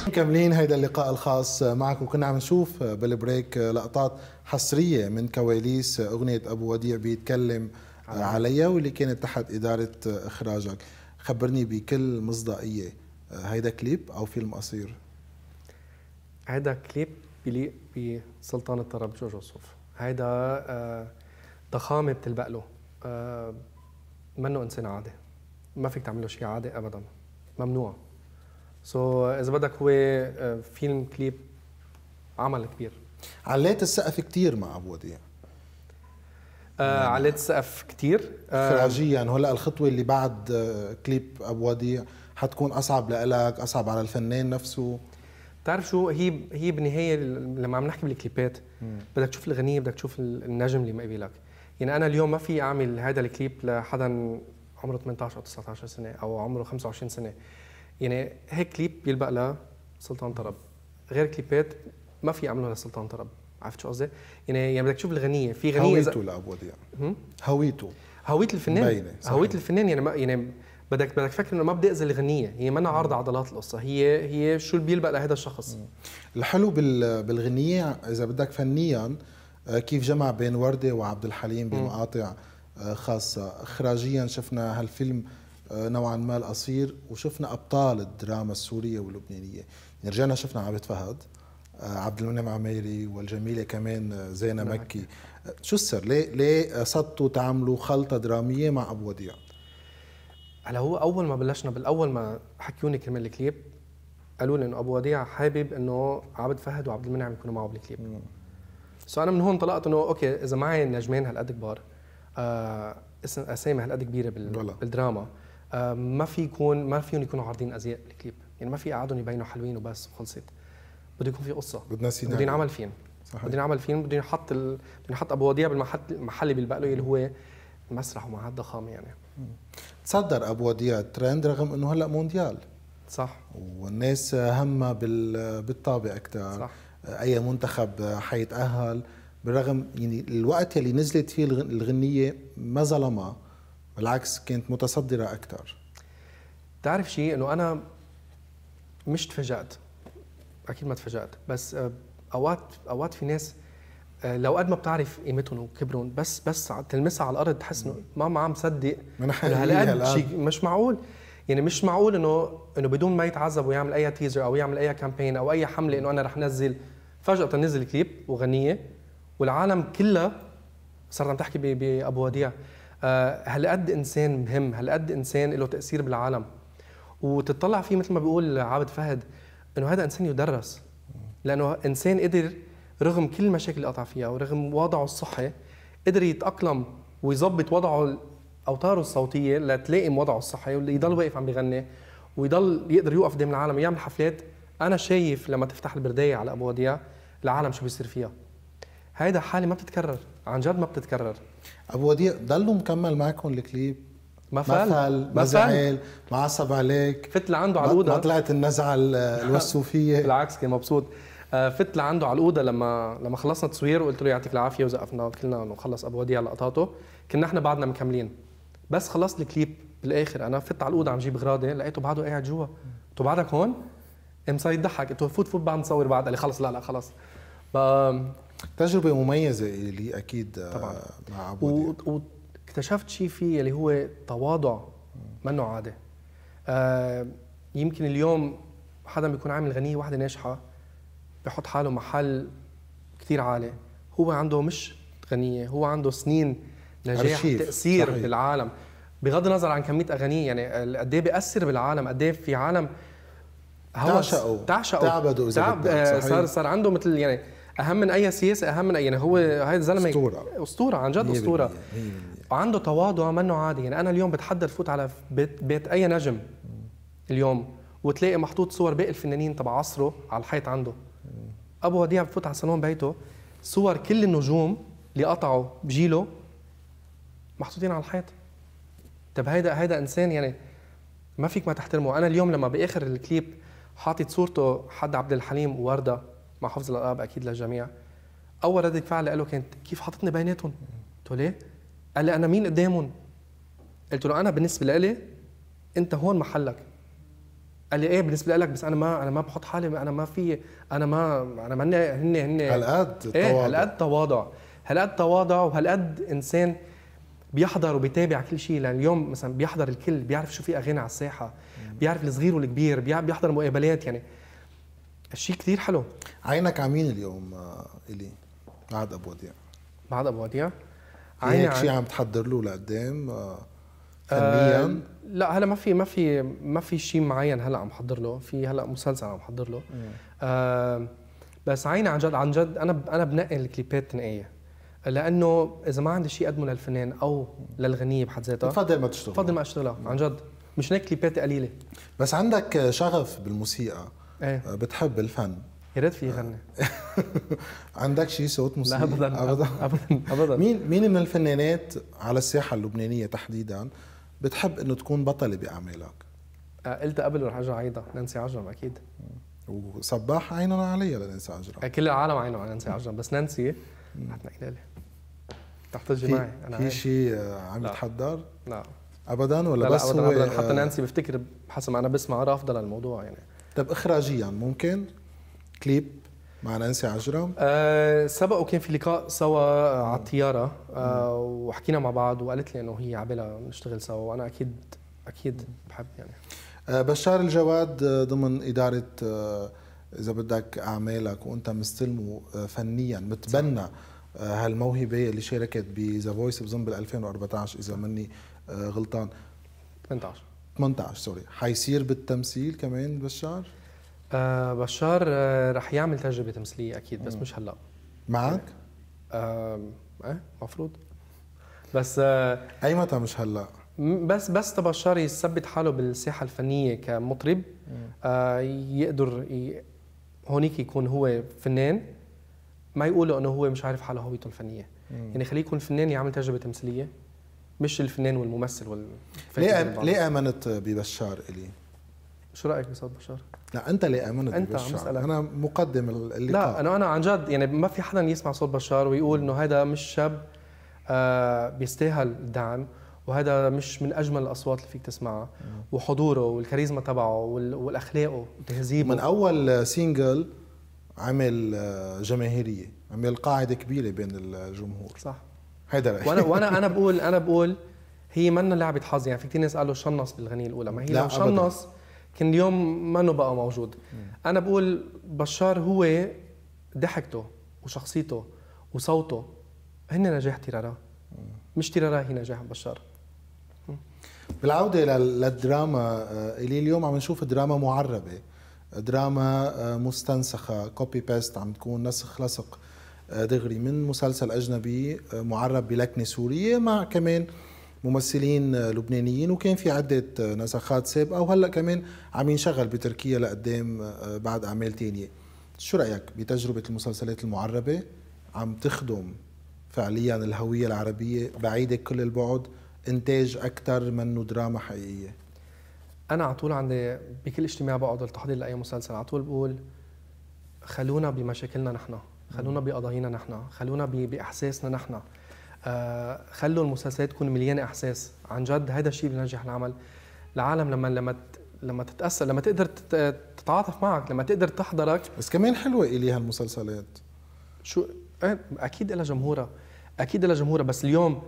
مكملين هيدا اللقاء الخاص معك وكنا عم نشوف بال break لقطات حصرية من كواليس أغنية أبو وديع بيتكلم عليها واللي كانت تحت إدارة إخراجك. خبرني بكل مصداقية هيدا كليب أو فيلم قصير؟ هيدا كليب بيليق بسلطان الطرب جورج وسوف. هيدا آه، ضخامة بتلبق له. آه، منه إنسان عادي. ما فيك تعمل له شيء عادي ابدا. ممنوع. so, إذا بدك هو آه، فيلم كليب عمل كبير. عليت السقف كتير مع أبو وديع. آه عليت السقف كثير آه اخراجيا هلأ الخطوة اللي بعد آه، كليب أبو وديع حتكون أصعب لإلك أصعب على الفنان نفسه. بتعرف شو؟ هي هي بالنهاية لما عم نحكي بالكليبات بدك تشوف الغنية بدك تشوف النجم اللي مقابلك يعني أنا اليوم ما في أعمل هذا الكليب لحدا عمره 18 أو 19 سنة أو عمره 25 سنة. يعني هيك كليب بيلبق لسلطان طرب. غير كليبات ما في اعمله لسلطان طرب. عرفت شو قصدي؟ يعني يعني بدك تشوف الغنية. في غنية إذا- هويته لابو وديع؟ هويته هويه الفنان. هويه الفنان. يعني ما يعني بدك بدك تفكر إنه ما بدي اذي الغنية. هي ما عارضة عضلات القصة. هي هي شو اللي بيلبق لهذا الشخص. الحلو بال- بالغنية إذا بدك فنيا آه، كيف جمع بين وردة وعبد الحليم بمقاطع آه، خاصة. إخراجيا شفنا هالفيلم نوعا ما القصير وشفنا أبطال الدراما السورية واللبنانية. يعني رجعنا شفنا عبد فهد آه، عبد المنعم عميري والجميلة كمان آه، زينة مكي. آه، شو السر؟ ليه ليه صدتوا تعملوا خلطة درامية مع أبو وديع؟ هلا هو أول ما بلشنا بالأول ما حكيوني كرمال الكليب قالوا لي إنه أبو وديع حابب إنه عابد فهد وعبد المنعم يكونوا معه بالكليب. so أنا من هون طلعت إنه okay إذا معي نجمين هالقد كبار آه اسم أسامي هالقد كبيرة بال. بالدراما. آه ما في يكون ما فيهم يكونوا عارضين ازياء بالكليب يعني ما في يقعدوا يبينوا حلوين وبس وخلصت. بده يكون في قصة. بدنا بده سيناريو ينعمل فيلم. صحيح. بده ينعمل فيلم بده ينحط ال... بده ينحط ابو وديع بالمحل المحل اللي بيلبق له اللي هو مسرح ومع ضخامه يعني. تصدر أبو وديع الترند رغم أنه هلأ مونديال. صح. والناس همها بال- بالطابع أكثر صح. أي منتخب حيتأهل بالرغم يعني الوقت اللي نزلت فيه الغنية ما ظلمها. بالعكس كانت متصدرة أكثر تعرف شيء؟ إنه أنا مش تفاجأت. أكيد ما تفاجأت. بس آه، أوقات أوقات في ناس آه، لو قد ما بتعرف قيمتهم وكبرهم بس بس تلمسها على الأرض تحس إنه ما عم مصدق هالقد شيء مش معقول. يعني مش معقول إنه إنه بدون ما يتعذب ويعمل أي تيزر أو يعمل أي كامبين أو أي حملة إنه أنا رح نزل فجأة نزل كليب وغنية والعالم كلها صارت عم تحكي بأبو وديع. هالقد إنسان مهم؟ هالقد إنسان له تأثير بالعالم؟ وتطلع فيه مثل ما بيقول عابد فهد إنه هذا إنسان يدرس. لأنه إنسان قدر رغم كل المشاكل اللي قطع فيها ورغم وضعه الصحي قدر يتأقلم ويظبط وضعه أوتاره الصوتية لتلائم وضعه الصحي ويضل واقف عم بيغني ويضل يقدر يوقف قدام العالم. ويعمل حفلات أنا شايف لما تفتح البرداية على ابو وديع العالم شو بيصير فيها. هيدا حالة ما بتتكرر عن جد ما بتتكرر. أبو وديع ضلوا مكمل معكم الكليب؟ ما فل ما زعل ما عصب عليك؟ فت لعنده على الأوضة. ما طلعت النزعه الوسوفية؟ بالعكس كان مبسوط. آه، فت لعنده على الأوضة لما لما خلصنا تصوير وقلت له يعطيك العافية وزقفنا كلنا انه خلص أبو وديع لقطاته. كنا إحنا بعدنا مكملين. بس خلصت الكليب بالآخر. أنا فت على الأوضة عم جيب غراضي لقيته بعده قاعد جوا. قلت بعدك هون؟ قام صار يضحك قلت له فوت فوت بعد نصور بعد. قال لي خلص لا لا خلص. تجربة مميزة لي أكيد آه، طبعا مع ابو واكتشفت شيء فيه اللي هو تواضع منه عادي آه يمكن اليوم حدا بيكون عامل غنية واحدة ناجحة بحط حاله محل كثير عالي. هو عنده مش غنية هو عنده سنين نجاح تأثير صحيح. بالعالم. بغض النظر عن كمية أغانيه يعني قد إيه بيأثر بالعالم قد إيه في عالم تعشقوا تعبدوا إذا تعب آه، صار صار عنده مثل يعني أهم من أي سياسة أهم من أي يعني هو هذا الزلمة أسطورة. أسطورة عن جد أسطورة. وعنده تواضع منه عادي. يعني أنا اليوم بتحدى فوت على بيت, بيت أي نجم اليوم وتلاقي محطوط صور باقي الفنانين تبع عصره على الحيط عنده. أبو وديع بفوت على صالون بيته صور كل النجوم اللي قطعوا بجيله محطوطين على الحيط. طب هيدا هيدا إنسان يعني ما فيك ما تحترمه. أنا اليوم لما بآخر الكليب حاطط صورته حد عبد الحليم ووردة مع حفظ الألقاب أكيد للجميع. أول رده فعل له كانت كيف حاططني بيناتهم؟ قلت له ليه؟ قال لي أنا مين قدامهم؟ قلت له أنا بالنسبة لي أنت هون محلك. قال لي إيه بالنسبة لك؟ بس أنا ما أنا ما بحط حالي أنا ما في أنا ما أنا ما هن هن هالقد إيه هالقد تواضع؟ هالقد تواضع؟ وهالقد إنسان بيحضر وبيتابع كل شيء؟ لأن اليوم مثلا بيحضر الكل بيعرف شو في أغاني على الساحة بيعرف الصغير والكبير بيحضر مقابلات يعني. الشيء كثير حلو. عينك على مين اليوم آه، إلي بعد أبو وديع. بعد أبو وديع؟ عيني هيك شيء عم تحضر له لقدام آه، فنيا؟ آه لا هلا ما في ما في ما في شيء معين هلا عم حضر له. في هلا مسلسل عم حضر له. آه بس عيني عن جد عن جد أنا أنا بنقي الكليبات تنقية. لأنه إذا ما عندي شيء اقدمه للفنان أو للغنية بحد ذاتها بفضل ما تشتغل. بفضل ما أشتغلها. عن جد. مش هيك كليبات قليلة. بس عندك شغف بالموسيقى. إيه. بتحب الفن. يا ريت في يغني عندك شيء صوت موسيقى لا ابدا. ابدا. ابدا, أبداً. مين مين من الفنانات على الساحة اللبنانية تحديدا بتحب إنه تكون بطلة بأعمالك؟ آه، قلت قبل ورح ارجع عيدها نانسي عجرم أكيد. وصباح عيننا عليها لنانسي عجرم. آه، كل العالم عينه على نانسي عجرم بس نانسي حتنقلها لي. تحتاج معي أنا في شيء آه، عم يتحضر؟ لا. ابدا ولا لا بس لا أبداً هو أبداً. حتى نانسي بفتكر حسب ما أنا بسمع أفضل الموضوع يعني. طيب اخراجيا ممكن؟ كليب مع نانسي عجرم؟ أه سبق وكان في لقاء سوا على الطيارة أه وحكينا مع بعض وقالت لي إنه هي عبالها نشتغل سوا وأنا أكيد أكيد بحب يعني. أه بشار الجواد آه، ضمن إدارة أه إذا بدك أعمالك وأنت مستلمه آه، فنيا متبنى آه، هالموهبة اللي شاركت ب The Voice بظن بال 2014 إذا ماني غلطان. 18 18 sorry حيصير بالتمثيل كمان بشار؟ آه بشار آه رح يعمل تجربة تمثيلية أكيد بس مش هلأ معك؟ آه إيه المفروض بس آه أي متى مش هلأ؟ بس بس بشار يثبت حاله بالساحة الفنية كمطرب آه يقدر ي... هونيك يكون هو فنان ما يقولوا إنه هو مش عارف حاله هويته الفنية مم. يعني خليه يكون فنان يعمل تجربة تمثيلية مش الفنان والممثل والفنان ليه ليه آمنت ببشار إلي؟ شو رأيك بصوت بشار؟ لا أنت اللي آمنت أنت عم ببشار. أنا مقدم اللقاء. لا أنا أنا عن جد يعني ما في حدا يسمع صوت بشار ويقول إنه هذا مش شاب آه بيستاهل الدعم وهذا مش من أجمل الأصوات اللي فيك تسمعها. وحضوره والكاريزما تبعه وال- والأخلاقه وتهذيبه. من أول سينجل عمل آه، جماهيرية عمل قاعدة كبيرة بين الجمهور. صح. هيدا. وأنا وأنا أنا بقول أنا بقول هي منا لعبة حظ يعني في كثير ناس قالوا شنص بالغنية الأولى. ما هي لو. شنص كان اليوم منه بقى موجود؟ أنا بقول بشار هو ضحكته وشخصيته وصوته هن نجاح تيرارا. مش تيرارا هي نجاح بشار. بالعودة لل- للدراما آه، إلي اليوم عم نشوف دراما معربة دراما آه، مستنسخة copy paste عم تكون نسخ لصق. آه، دغري من مسلسل أجنبي آه، معرب بلكنة سورية مع كمان ممثلين آه، لبنانيين وكان في عدة آه، نسخات سابقة وهلأ كمان عم ينشغل بتركيا لقدام بعد أعمال تانية. شو رأيك بتجربة المسلسلات المعربة عم تخدم فعليا الهوية العربية بعيدة كل البعد إنتاج أكثر منه دراما حقيقية؟ أنا على طول عندي بكل اجتماع بقعد للتحضير لأي مسلسل. على طول بقول خلونا بمشاكلنا نحن. خلونا بقضايانا نحن خلونا بإحساسنا نحن. آه خلوا المسلسلات تكون مليانه إحساس. عن جد هذا الشيء بينجح العمل. العالم لما لما لما تتأثر لما تقدر تت- تتعاطف معك لما تقدر تحضرك. بس كمان حلوة إلي هالمسلسلات. شو؟ إيه، أكيد لها جمهورها. أكيد لها جمهورها. بس اليوم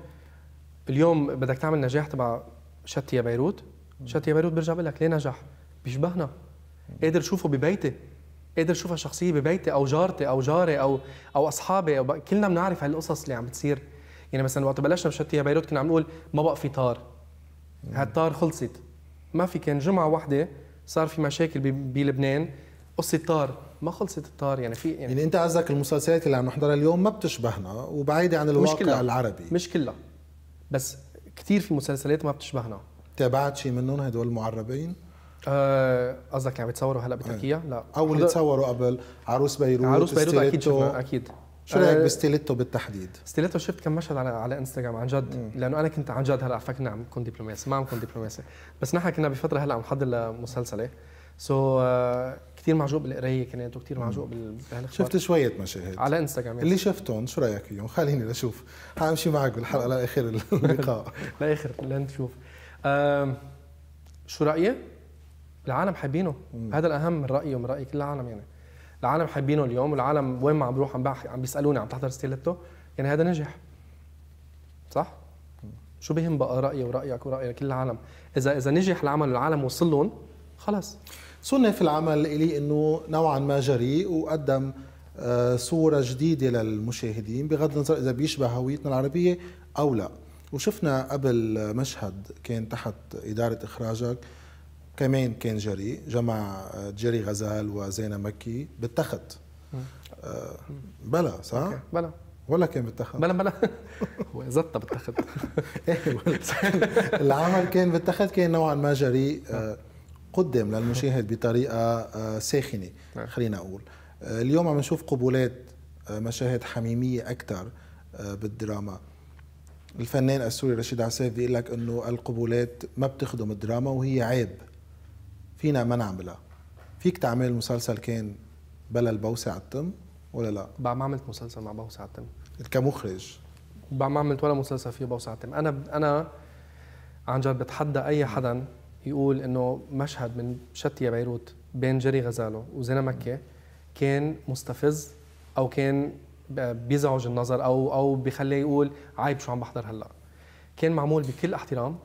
اليوم بدك تعمل نجاح تبع شتي يا بيروت. شتي يا بيروت برجع بقول لك ليه نجح؟ بيشبهنا. قادر شوفه ببيتي. قادر شوفها شخصية ببيتي أو جارتي أو جاري أو أو أصحابي. أو كلنا بنعرف هالقصص اللي عم بتصير. يعني مثلا وقت بلشنا بشتي يا بيروت كنا عم نقول ما بقى في طار. هالطار خلصت. ما في كان جمعة واحدة صار في مشاكل بلبنان. قصة طار ما خلصت الطار. يعني في يعني يعني أنت قصدك المسلسلات اللي عم نحضرها اليوم ما بتشبهنا وبعيدة عن الواقع كلها. العربي. مش كلها. بس كثير في مسلسلات ما بتشبهنا. تابعت شي منهم هدول المعربين؟ قصدك يعني بتصوروا هلأ بتركيا؟ لا. أو اللي تصوروا قبل عروس بيروت عروس بيروت أكيد. شفنا أكيد. شو رأيك آه، بستيليتو بالتحديد؟ ستيليتو شفت كم مشهد على على إنستغرام عن جد لأنه أنا كنت عن جد هلأ فكرنا عم كون دبلوماسي ما عم كون دبلوماسي. بس نحن كنا بفترة هلأ عم نحضر لمسلسلة. so, كثير معجوب بالقراية كانت وكثير معجوب بال- بهالاخبار شفت شوية مشاهد. على إنستغرام اللي شفتهم شو رأيك فيهم؟ خليني لشوف حامشي معك بالحلقة لآخر اللقاء. لاخر لنشوف. شو رايي؟ العالم حابينه. هذا الأهم من رايي ومن راي كل العالم يعني. العالم حابينه اليوم والعالم وين ما عم بروح عم عم بيسألوني عم تحضر ستيلتو يعني هذا نجح. صح؟ شو بهم بقى رأيي ورأيك وراي كل العالم إذا إذا نجح العمل والعالم وصل لهم خلص صنف العمل إلي أنه نوعا ما جريء وقدم آه، صورة جديدة للمشاهدين بغض النظر إذا بيشبه هويتنا العربية أو لا. وشفنا قبل مشهد كان تحت إدارة إخراجك كمان كان جريء جمع آه، جيري غزال وزينة مكي بالتخت. آه، بلا صح؟ بلا. ولا كان بالتخت؟ بلا بلا. هو زتها بتاخذ إيه، العمل كان بالتخت كان نوعا ما جريء آه، قدم للمشاهد بطريقة آه، ساخنة نعم. خلينا أقول. آه، اليوم عم نشوف قبولات آه، مشاهد حميمية أكثر بالدراما. الفنان السوري رشيد عساف بيقول لك إنه القبولات ما بتخدم الدراما وهي عيب. فينا ما نعملها. فيك تعمل مسلسل كان بلا البوسه على التم ولا لا؟ بعد ما عملت مسلسل مع بوسع عتم كمخرج. بعد ما عملت ولا مسلسل فيه بوسع عتم أنا أنا عن جد بتحدى أي حدا يقول إنه مشهد من شتي بيروت بين جري غزالو وزينة مكة كان مستفز أو كان بيزعج النظر أو أو بخليه يقول عيب شو عم بحضر هلأ. كان معمول بكل احترام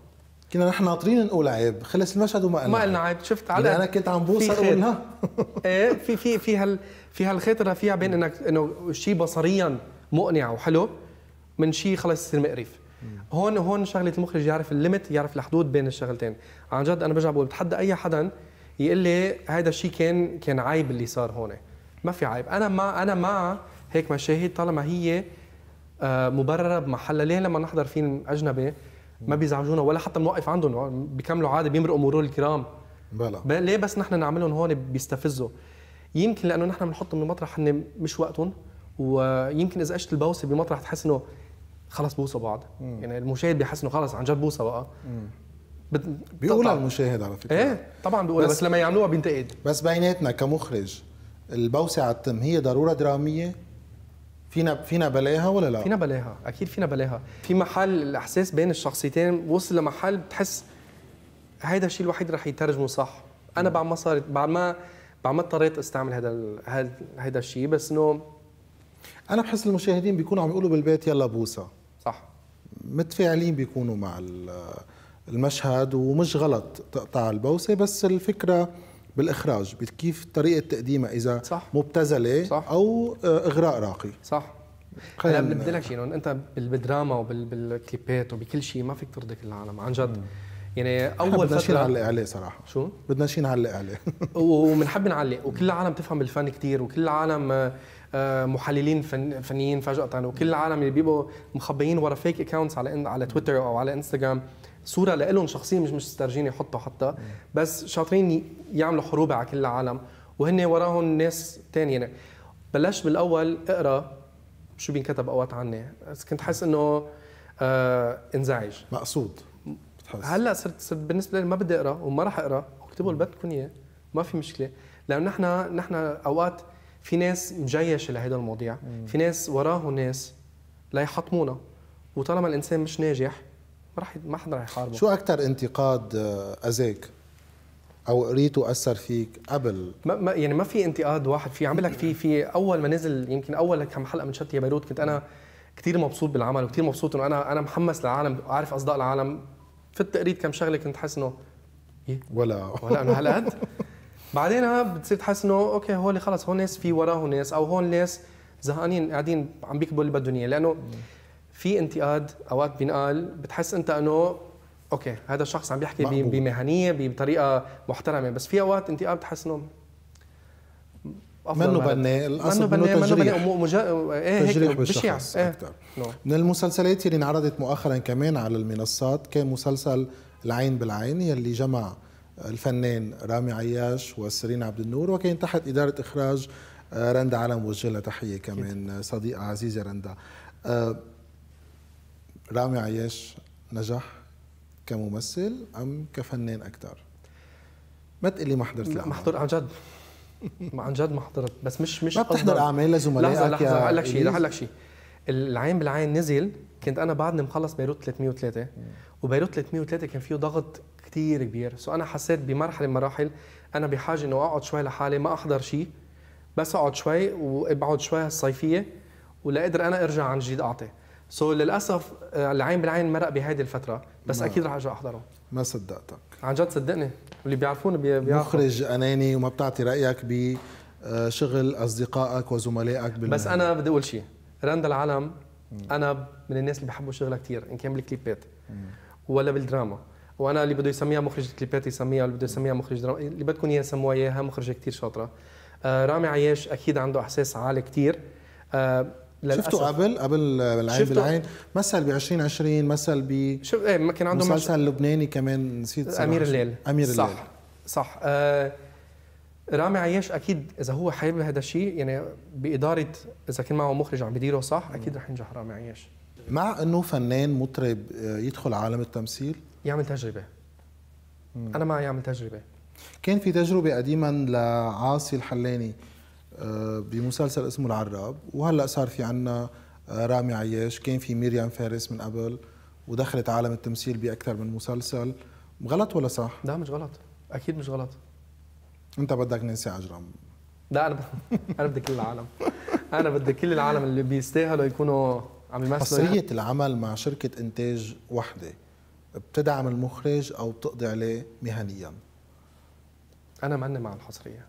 كنا نحن ناطرين نقول عيب خلص المشهد وما قلنا ما. قلنا عيب. شفت على على أنا كنت عم بوصل ها. إيه في في في هال في هالخيط فيها بين إنك إنه شيء بصريا مقنع وحلو من شيء خلص يصير مقرف. هون هون شغلة المخرج يعرف الليمت يعرف الحدود بين الشغلتين. عن جد أنا برجع بقول بتحدى أي حدا يقول لي هذا الشيء كان كان عيب اللي صار هون. ما في عيب. أنا مع أنا مع هيك مشاهد طالما هي آه، مبررة بمحلها. ليه لما نحضر فيلم أجنبي ما بيزعجونا ولا حتى بنوقف عندهم بيكملوا عادي بيمرقوا مرور الكرام. بلا ليه بس نحن نعملهم هون بيستفزوا؟ يمكن لأنه نحن بنحطهم بمطرح هن مش وقتهم ويمكن إذا أجت البوسة بمطرح تحس إنه خلص بوسوا بعض. يعني المشاهد بيحس إنه خلص عن جد بوسة بقى. بت... بيقولها. المشاهد على فكرة. إيه طبعا بيقولها بس- بس, لما يعملوها بينتقد. بس بيناتنا كمخرج البوسة على التم هي ضرورة درامية؟ فينا فينا بلاها ولا لا؟ فينا بلاها أكيد فينا بلاها. في محل الأحساس بين الشخصيتين وصل لمحل بتحس هيدا الشيء الوحيد رح يترجمه صح. أنا بعد ما صارت بعد ما بعد ما اضطريت أستعمل هذا ال- هذا هيدا الشيء بس إنه أنا بحس المشاهدين بيكونوا عم يقولوا بالبيت يلا بوسة. صح. متفاعلين بيكونوا مع ال- المشهد ومش غلط تقطع البوسة بس الفكرة بالإخراج كيف طريقة تقديمها إذا صح. مبتذلة صح. أو آه، إغراء راقي. صح. أنا بدي لك شيء أنت بال- بالدراما وبالكليبات وبكل شيء ما فيك ترضي كل العالم عن جد. يعني أول بدنا شي فترة نعلق عليه صراحة. شو؟ بدنا شي نعلق عليه. وبنحب نعلق وكل العالم تفهم بالفن كتير وكل العالم آه، آه، محللين فن فنيين فجأة وكل العالم اللي بيبقوا مخبيين ورا fake accounts على على تويتر أو على انستغرام صورة لهم شخصية مش مسترجين يحطوا حتى بس شاطرين يعملوا حروب على كل العالم. وهن وراهم ناس تانية. يعني بلشت بالأول اقرأ شو بينكتب اوقات عني. بس كنت حاسس إنه آه انزعج. مقصود. بتحس. هلأ صرت صرت بالنسبة لي ما بدي اقرأ وما راح اقرأ. اكتبوا اللي بدكم إياه. ما في مشكلة. لأنه نحن نحن أوقات في ناس مجيشة لهيدا المواضيع. في ناس وراهم ناس ليحطمونا وطالما الإنسان مش ناجح راح ما حدا راح يحاربه. شو أكثر انتقاد آه، اذاك أو قريته اثر فيك قبل؟ ما ما يعني ما في انتقاد واحد. في عم لك في في أول ما نزل يمكن أول كم حلقة من شت يا بيروت كنت أنا كثير مبسوط بالعمل وكثير مبسوط إنه أنا أنا محمس للعالم عارف أصداء العالم. فت قريت كم شغلة كنت حاسس إنه ولا. ولا إنه هالقد بعدين بتصير تحس إنه okay هول خلص هون ناس في وراهم ناس أو هون ناس زهقانين قاعدين عم بيكبوا اللي بدهم اياه لأنه في انتقاد أوقات بينقال بتحس أنت إنه okay هذا الشخص عم بيحكي مقبول. بمهنية بطريقة محترمة بس في أوقات انتقاد بتحس إنه منه. بناء منه القصد بناء منه منه تجريح بناء وم- مجا... إيه تجريح بالشخص إيه أكثر. من المسلسلات اللي انعرضت مؤخرا كمان على المنصات كان مسلسل العين بالعين يلي جمع الفنان رامي عياش وسيرين عبد النور وكان تحت إدارة إخراج آه، رندا علم وجه لها تحية كمان صديقة عزيزة رندا آه، رامي عياش نجح كممثل أم كفنان أكثر ما تقلي ما حضرت لا. ما حضرت عن جد عن جد ما حضرت بس مش مش ما بتحضر قصداً. أعمال لزملائك لحظة لحظة هقول لك شيء؟ هقول لك شيء العين بالعين نزل كنت أنا بعدني مخلص بيروت 303 وبيروت 303 كان فيه ضغط كتير كبير so أنا حسيت بمرحلة من المراحل أنا بحاجة إنه أقعد شوي لحالي ما أحضر شيء بس أقعد شوي وأبعد شوي هالصيفيه ولا أقدر أنا أرجع عن جديد أعطي so للأسف آه، العين بالعين مرق بهيدي الفترة بس ما. أكيد رح أرجع أحضره. ما صدقتك. عن جد صدقني. واللي بيعرفوني بي- بيعرفوا مخرج أناني وما بتعطي رأيك بشغل أصدقائك وزملائك بالمهنة. بس أنا بدي أقول شيء. رندا العالم أنا من الناس اللي بحبوا شغلها كثير إن كان بالكليبات. ولا بالدراما. وأنا اللي بده يسميها مخرج كليبات يسميها اللي بده يسميها مخرج دراما اللي بدكم إياه سموها إياها مخرجة كثير شاطرة. آه رامي عياش أكيد عنده احساس عالي كثير آه للأسف. شفته قبل؟ قبل العين. بالعين. مثل ب 2020 مثل شوف إيه ما كان عنده مش... بمسلسل لبناني كمان نسيت صراحة. أمير الليل. أمير صح الليل. صح. آه رامي عياش أكيد إذا هو حابب هذا الشيء يعني بإدارة إذا كان معه مخرج عم بيديره صح؟ أكيد رح ينجح رامي عياش. مع إنه فنان مطرب آه، يدخل عالم التمثيل. يعمل تجربة. أنا معي يعمل تجربة. كان في تجربة قديما لعاصي الحلاني. بمسلسل اسمه العراب. وهلأ صار في عنا آه، رامي عياش. كان في ميريام فارس من قبل ودخلت عالم التمثيل بأكثر من مسلسل. غلط ولا صح؟ لا مش غلط. أكيد مش غلط. أنت بدك نانسي عجرم. لا أنا ب... أنا بدي كل العالم. أنا بدي كل العالم اللي بيستاهلوا يكونوا عم يمثلوا. حصرية العمل مع شركة إنتاج وحدة بتدعم المخرج أو بتقضي عليه مهنيا. أنا ماني مع الحصرية.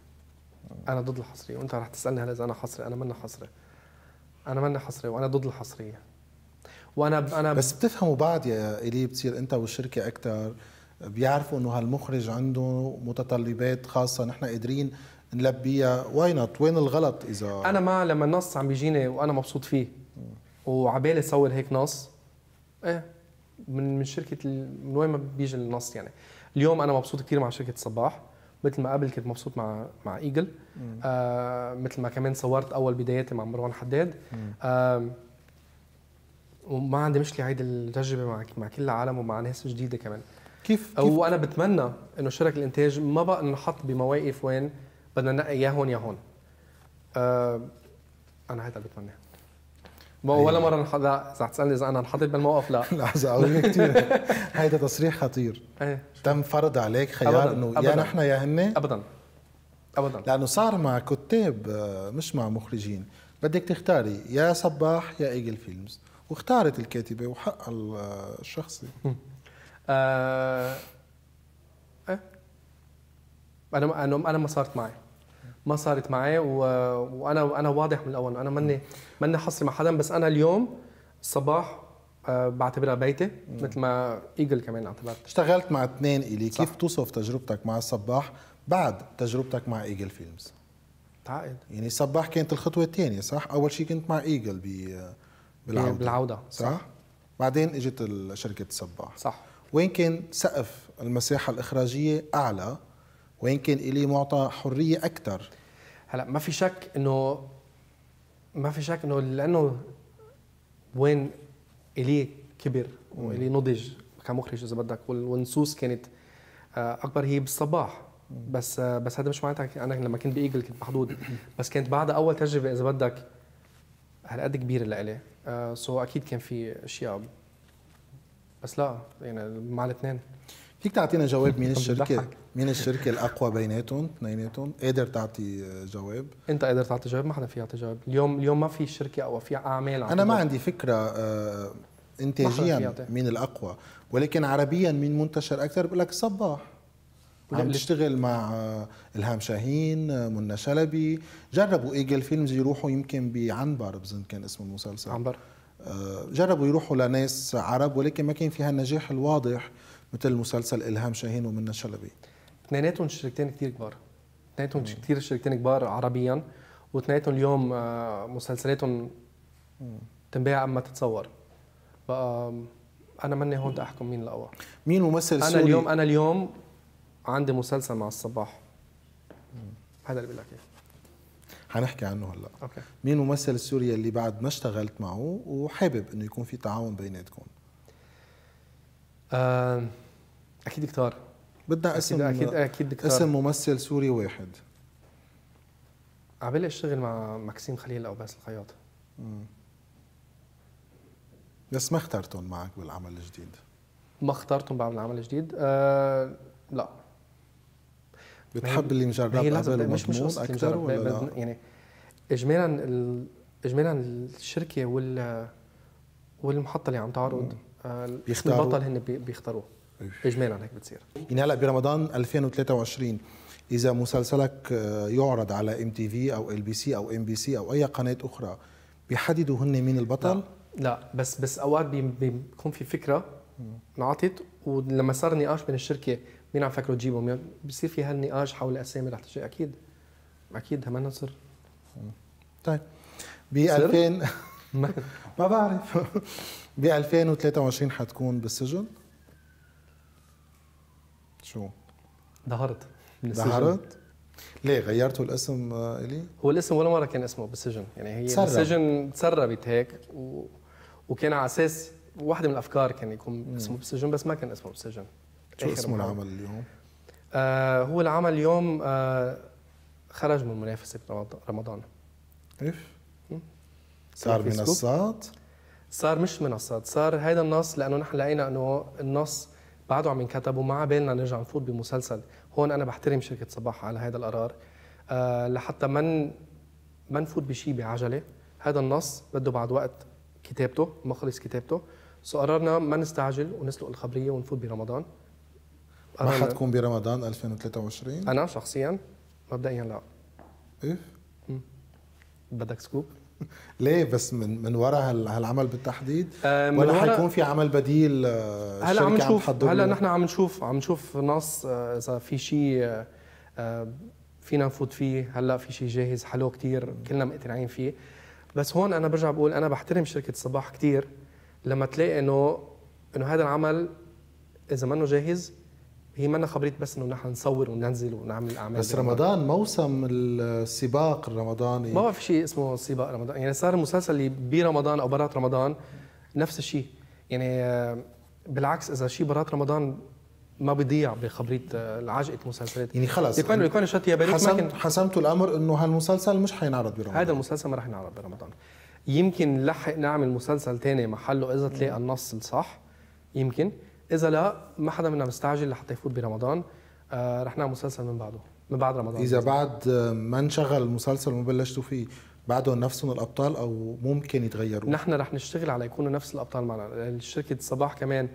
أنا ضد الحصرية. وأنت رح تسألني هلا إذا أنا حصري؟ أنا ماني حصري. أنا ماني حصري وأنا ضد الحصرية. وأنا أنا بس بتفهموا بعض يا إلي بتصير أنت والشركة أكثر بيعرفوا إنه هالمخرج عنده متطلبات خاصة نحن قادرين نلبيها. why not وين الغلط إذا؟ أنا مع لما النص عم بيجيني وأنا مبسوط فيه وعبالي صور هيك نص إيه من من شركة ال... من وين ما بيجي النص يعني. اليوم أنا مبسوط كثير مع شركة الصباح مثل ما قبل كنت مبسوط مع مع إيجل. آه مثل ما كمان صورت أول بداياتي مع مروان حداد. آه وما عندي مشكلة هيدي التجربة مع مع كل العالم ومع ناس جديدة كمان. كيف, كيف؟ وأنا بتمنى إنه شركة الإنتاج ما بقى نحط بمواقف وين بدنا ننقي يا هون يا هون. أه أنا هيدا بتمنى ما ولا أيوة. مرة نحط إذا تسالني إذا أنا انحطيت بالموقف لا. لحظة قوية كثير هيدا تصريح خطير. إيه. تم فرض عليك خيار إنه يا. نحن يا هن. ابدا. ابدا. لأنه صار مع كتاب آه، مش مع مخرجين. بدك تختاري يا صباح يا ايجل فيلمز واختارت الكاتبة وحقها ال- الشخصي آه إيه. أنا أنا أنا ما صارت معي. ما صارت معي و... وأنا أنا واضح من الأول. أنا ماني ماني حصري مع حدا بس أنا اليوم الصباح آه بعتبرها بيتي مثل ما إيجل كمان اعتبرت اشتغلت مع اثنين إلي. صح. كيف توصف تجربتك مع الصباح بعد تجربتك مع إيجل فيلمز؟ تعقد. يعني صباح كانت الخطوة الثانية صح؟ أول شيء كنت مع إيجل ب بالعودة. بالعودة. صح, صح؟ بعدين إجت شركة الصباح صح. وين كان سقف المساحة الإخراجية أعلى؟ وين كان إلي معطى حرية أكثر هلا ما في شك انه ما في شك إنه لأنه وين إلي كبر وإلي نضج كمخرج إذا بدك وال- والنصوص كانت آه، أكبر هي بالصباح. بس آه، بس هذا مش معناتها أنا لما كنت بإيجل كنت محدود. بس كانت بعدها أول تجربة إذا بدك هالقد كبيرة لإلي. آه، سو أكيد كان في أشياء. بس لا يعني مع الاثنين. فيك تعطينا جواب عم الشركة. مين الشركة الأقوى بيناتهم اثنيناتهم؟ قادر تعطي جواب؟ انت قادر تعطي جواب؟ ما حدا فيه يعطي جواب. اليوم اليوم ما في شركة أو في أعمال عم أنا ما عندي فكرة آه، انتاجيا مين الأقوى. ولكن عربيا مين منتشر أكثر؟ بقول لك صباح. ولا عم تشتغل مع آه، إلهام شاهين آه، منى شلبي. جربوا إيجل فيلمز يروحوا يمكن بعنبر بظن كان اسم المسلسل. عنبر. جربوا يروحوا لناس عرب ولكن ما كان فيها النجاح الواضح. مثل مسلسل إلهام شاهين ومنى شلبي اثنيناتهم شركتين كثير كبار. اثنيناتهم كثير شركتين كبار عربيا واثنيناتهم اليوم آه، مسلسلاتهم تنباع اما تتصور. بقى أنا ماني هون أحكم مين الاقوى مين ممثل أنا sorry؟ اليوم أنا اليوم عندي مسلسل مع الصباح. هذا اللي بقول لك إياه. حنحكي عنه هلا. okay. مين ممثل سوري اللي بعد ما اشتغلت معه وحابب إنه يكون في تعاون بيناتكم؟ أكيد كتار بدنا اسم أكيد أكيد كتار اسم ممثل سوري واحد. عبالي اشتغل مع مكسيم خليل أو باسل الخياط بس ما اخترتهم معك بالعمل الجديد. ما اخترتهم بعمل العمل الجديد. آه لا. بتحب اللي مجرب قبل مش مش قصة أكثر ولا لا؟ يعني اجمالا ال- اجمالا الشركة وال والمحطة اللي عم تعرض. اسم بيختاروا. البطل هن بي- بيختاروه؟ اجمالا هيك بتصير. يعني هلا برمضان 2023 إذا مسلسلك آه، يعرض على إم تي في أو إل بي سي أو إم بي سي أو أي قناة أخرى بيحددوا هن مين البطل؟ لا. لا بس بس أوقات بي- بيكون في فكرة انعطت ولما صار نقاش بين الشركة مين عم فكروا تجيبوا مين بصير في هالنقاش حول الأسامي رح تجي. أكيد. أكيد همنا سر طيب. ب 2000 ما بعرف. ب 2023 حتكون بالسجن. شو؟ ظهرت من السجن. ظهرت؟ ليه؟ غيرتوا الاسم إلي؟ هو الاسم ولا مرة كان اسمه بالسجن. يعني هي تسرب. بالسجن تسربت هيك و... وكان على أساس واحدة من الأفكار كان يكون اسمه بالسجن بس ما كان اسمه بالسجن. شو اسمه. العمل اليوم؟ آه هو العمل اليوم آه خرج من منافسة رمضان- مم. صار. منصات؟ صار مش منصات صار هيدا النص لأنه نحن لقينا إنه النص بعده عم ينكتب وما عبالنا نرجع نفوت بمسلسل. هون أنا بحترم شركة صباح على هذا القرار. آه لحتى ما ما نفوت بشيء بعجلة هذا النص بده بعد وقت كتابته ما خلص كتابته. so قررنا ما نستعجل ونسلق الخبرية ونفوت برمضان. ما حتكون برمضان 2023 أنا شخصيا مبدئيا لا. إيه؟ بدك scoop؟ ليه؟ بس من من وراء هال- هالعمل بالتحديد؟ آه، ولا حيكون في عمل بديل آه، هلا عم نشوف هلا؟ نحن عم نشوف عم نشوف نص آه، إذا في شيء فينا نفوت فيه. هلا في شيء جاهز حلو كتير كلنا مقتنعين فيه. بس هون أنا برجع بقول أنا بحترم شركة صباح كتير لما تلاقي انه إنه هذا العمل إذا منه جاهز هي منا خبريه بس إنه نحن نصور وننزل ونعمل أعمال بس. رمضان موسم السباق الرمضاني. ما في شيء اسمه سباق رمضان. يعني صار المسلسل اللي برمضان أو برات رمضان نفس الشيء. يعني آه، بالعكس إذا شيء برات رمضان ما بيضيع بخبريه آه، عجقه مسلسلات. يعني خلص. يكون يكون شت يا بريت ما حسمت الأمر إنه هالمسلسل مش حينعرض برمضان. هذا المسلسل ما رح ينعرض برمضان. يمكن نلحق نعمل مسلسل تاني محله إذا تلاقى النص الصح. يمكن. إذا لا ما حدا منا مستعجل لحتى يفوت برمضان. آه رح نعمل مسلسل من بعده من بعد رمضان. إذا بعد ما انشغل المسلسل وما بلشتوا فيه بعدهم نفسهم الأبطال أو ممكن يتغيروا؟ نحن رح نشتغل على يكونوا نفس الأبطال معنا. شركه الصباح كمان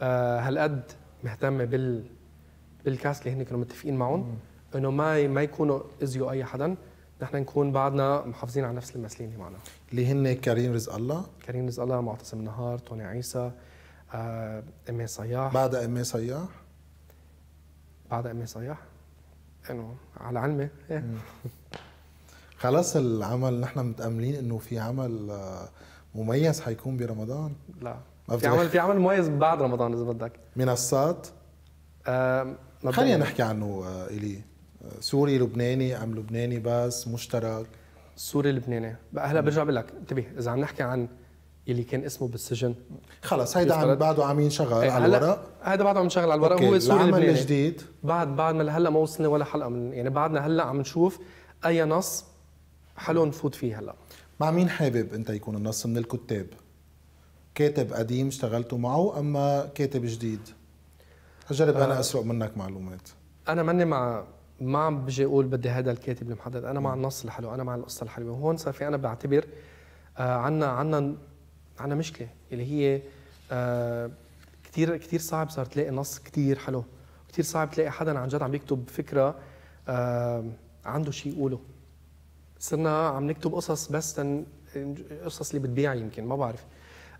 آه هالقد مهتمة بال بالكاست اللي هن كانوا متفقين معهم إنه ما ما يكونوا اذيوا أي حدا. نحن نكون بعدنا محافظين على نفس الممثلين اللي معنا. اللي هن كريم رزق الله. كريم رزق الله معتصم النهار توني عيسى. آه إمي صياح. بعد إمي صياح؟ بعد إمي صياح. إنه على علمي. إيه. خلاص العمل نحن متأملين إنه في عمل آه، مميز حيكون برمضان. لا. في عمل في عمل مميز بعد رمضان إذا بدك. منصات؟ آه خلينا نحكي عنه آه، إلي. آه، سوري لبناني أم لبناني بس مشترك. سوري لبناني. بقى هلا برجع بقول لك انتبه إذا عم نحكي عن اللي كان اسمه بالسجن. خلص هيدا عم بعده عم ينشغل إيه، على هلأ الورق. هذا بعده عم نشغل على الورق. okay، هو سوري العمل الجديد. بعد بعد ما لهلأ ما وصلنا ولا حلقة من يعني بعدنا هلا عم نشوف أي نص حلو نفوت فيه هلأ. مع مين حابب أنت يكون النص؟ من الكتاب. كاتب قديم اشتغلتوا معه أما كاتب جديد؟ أنا آه. اسرق منك معلومات. أنا ماني مع ما عم بجي أقول بدي هذا الكاتب المحدد. أنا مع النص الحلو أنا مع القصة الحلوة. وهون صار في أنا بعتبر آه عنا عنا عنا مشكلة اللي هي آه كثير كثير صعب صار تلاقي نص كثير حلو كثير صعب تلاقي حدا عن جد عم يكتب فكرة آه عنده شيء يقوله. صرنا عم نكتب قصص بس تن قصص اللي بتبيع يمكن ما بعرف.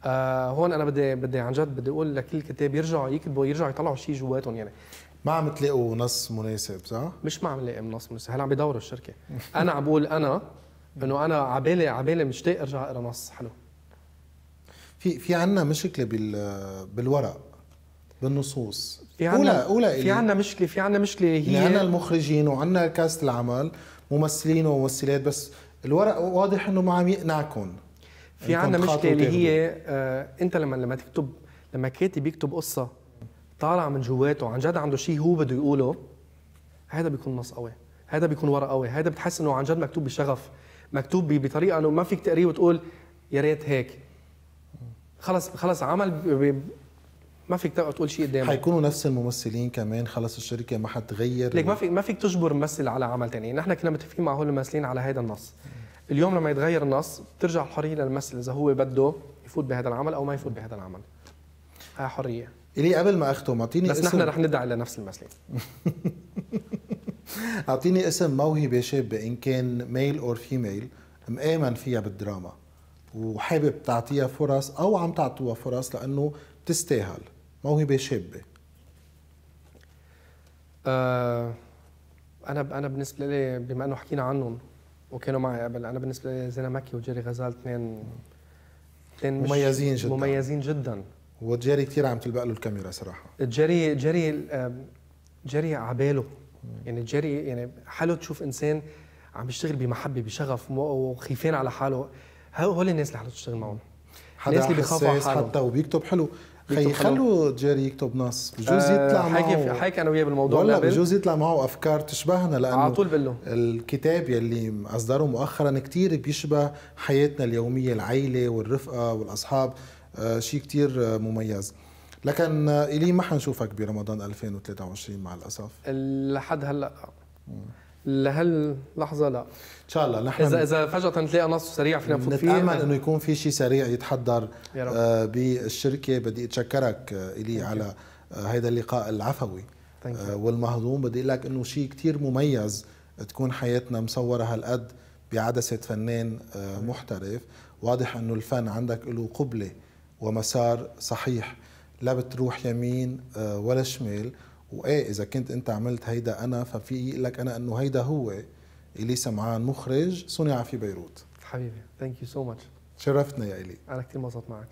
آه هون أنا بدي بدي عن جد بدي أقول لكل الكتاب يرجعوا يكتبوا يرجعوا يطلعوا شيء جواتهم يعني. ما عم تلاقوا نص مناسب صح؟ مش ما عم لاقي منص منص هلا عم بيدوروا الشركة. أنا عم بقول أنا إنه أنا عبالي عبالي مشتاق أرجع أقرأ نص حلو. في في عندنا مشكلة بال بالورق بالنصوص في اولى عنا اولى في إلي. عنا مشكلة في عنا مشكلة هي يعني عندنا المخرجين وعندنا كاست العمل ممثلين وممثلات بس الورق واضح إنه ما عم يقنعكم في تخاطروا مشكلة اللي. هي آه أنت لما لما تكتب لما كاتب يكتب قصة طالعة من جواته عن جد عنده شيء هو بده يقوله هذا بيكون نص قوي هذا بيكون ورق قوي هذا بتحس إنه عن جد مكتوب بشغف مكتوب بطريقة إنه ما فيك تقريه وتقول يا ريت هيك خلص خلص عمل. ما فيك تقول شيء قدامه حيكونوا نفس الممثلين كمان خلص الشركة ما حتغير. ليك ما فيك ما فيك تجبر ممثل على عمل ثاني نحن كنا متفقين مع هول الممثلين على هذا النص. اليوم لما يتغير النص بترجع الحرية للممثل إذا هو بده يفوت بهذا العمل أو ما يفوت بهذا العمل. هاي حرية. إلي قبل ما أختم أعطيني بس اسم. نحن رح ندعي لنفس الممثلين. أعطيني اسم موهبة شابة إن كان male or female مآمن فيها بالدراما. وحابب تعطيها فرص أو عم تعطوها فرص لأنه تستاهل موهبه شابة؟ آه أنا أنا بالنسبة لي بما إنه حكينا عنهم وكانوا معي قبل أنا بالنسبة لي زينة مكي وجيري غزال اثنين اثنين مميزين جداً. مميزين جدا. وجيري كثير عم تلبق له الكاميرا صراحة. جيري جيري آم، جيري عباله يعني جيري يعني حلو تشوف إنسان عم بيشتغل بمحبة بشغف وخيفان على حاله. هو هول الناس اللي حلو تشتغل معهم الناس اللي بيخافوا على حالهم. حتى وبيكتب حلو. خي. خلوا جيري يكتب نص. بجوز يطلع آه، حكي معه. حكي أنا وياه بالموضوع قبل بجوز يطلع معه أفكار تشبهنا لأنه على طول بقول له. الكتاب يلي اصدره مؤخرا كتير بيشبه حياتنا اليومية العيلة والرفقة والأصحاب آه شيء كتير آه مميز. لكن إلي ما حنشوفك برمضان 2023 مع الأسف. لحد هلأ. لهاللحظة لا. إن شاء الله نحن اذا إذا فجأة تلاقي نص سريع فينا نفوت فيه نتأمل إنه يكون في شيء سريع يتحضر يا رب. آه بالشركة. بدي أتشكرك آه إلي Thank. على آه هيدا اللقاء العفوي. آه والمهضوم. بدي أقول لك إنه شيء كتير مميز تكون حياتنا مصورة هالقد بعدسة فنان آه محترف. واضح إنه الفن عندك له قبلة ومسار صحيح. لا بتروح يمين آه ولا شمال. وإيه إذا كنت أنت عملت هيدا أنا ففي لك أنا إنه هيدا هو الي سمعان مخرج صنع في بيروت. حبيبي thank you so much شرفتنا يا إلي. أنا كثير انبسطت معك.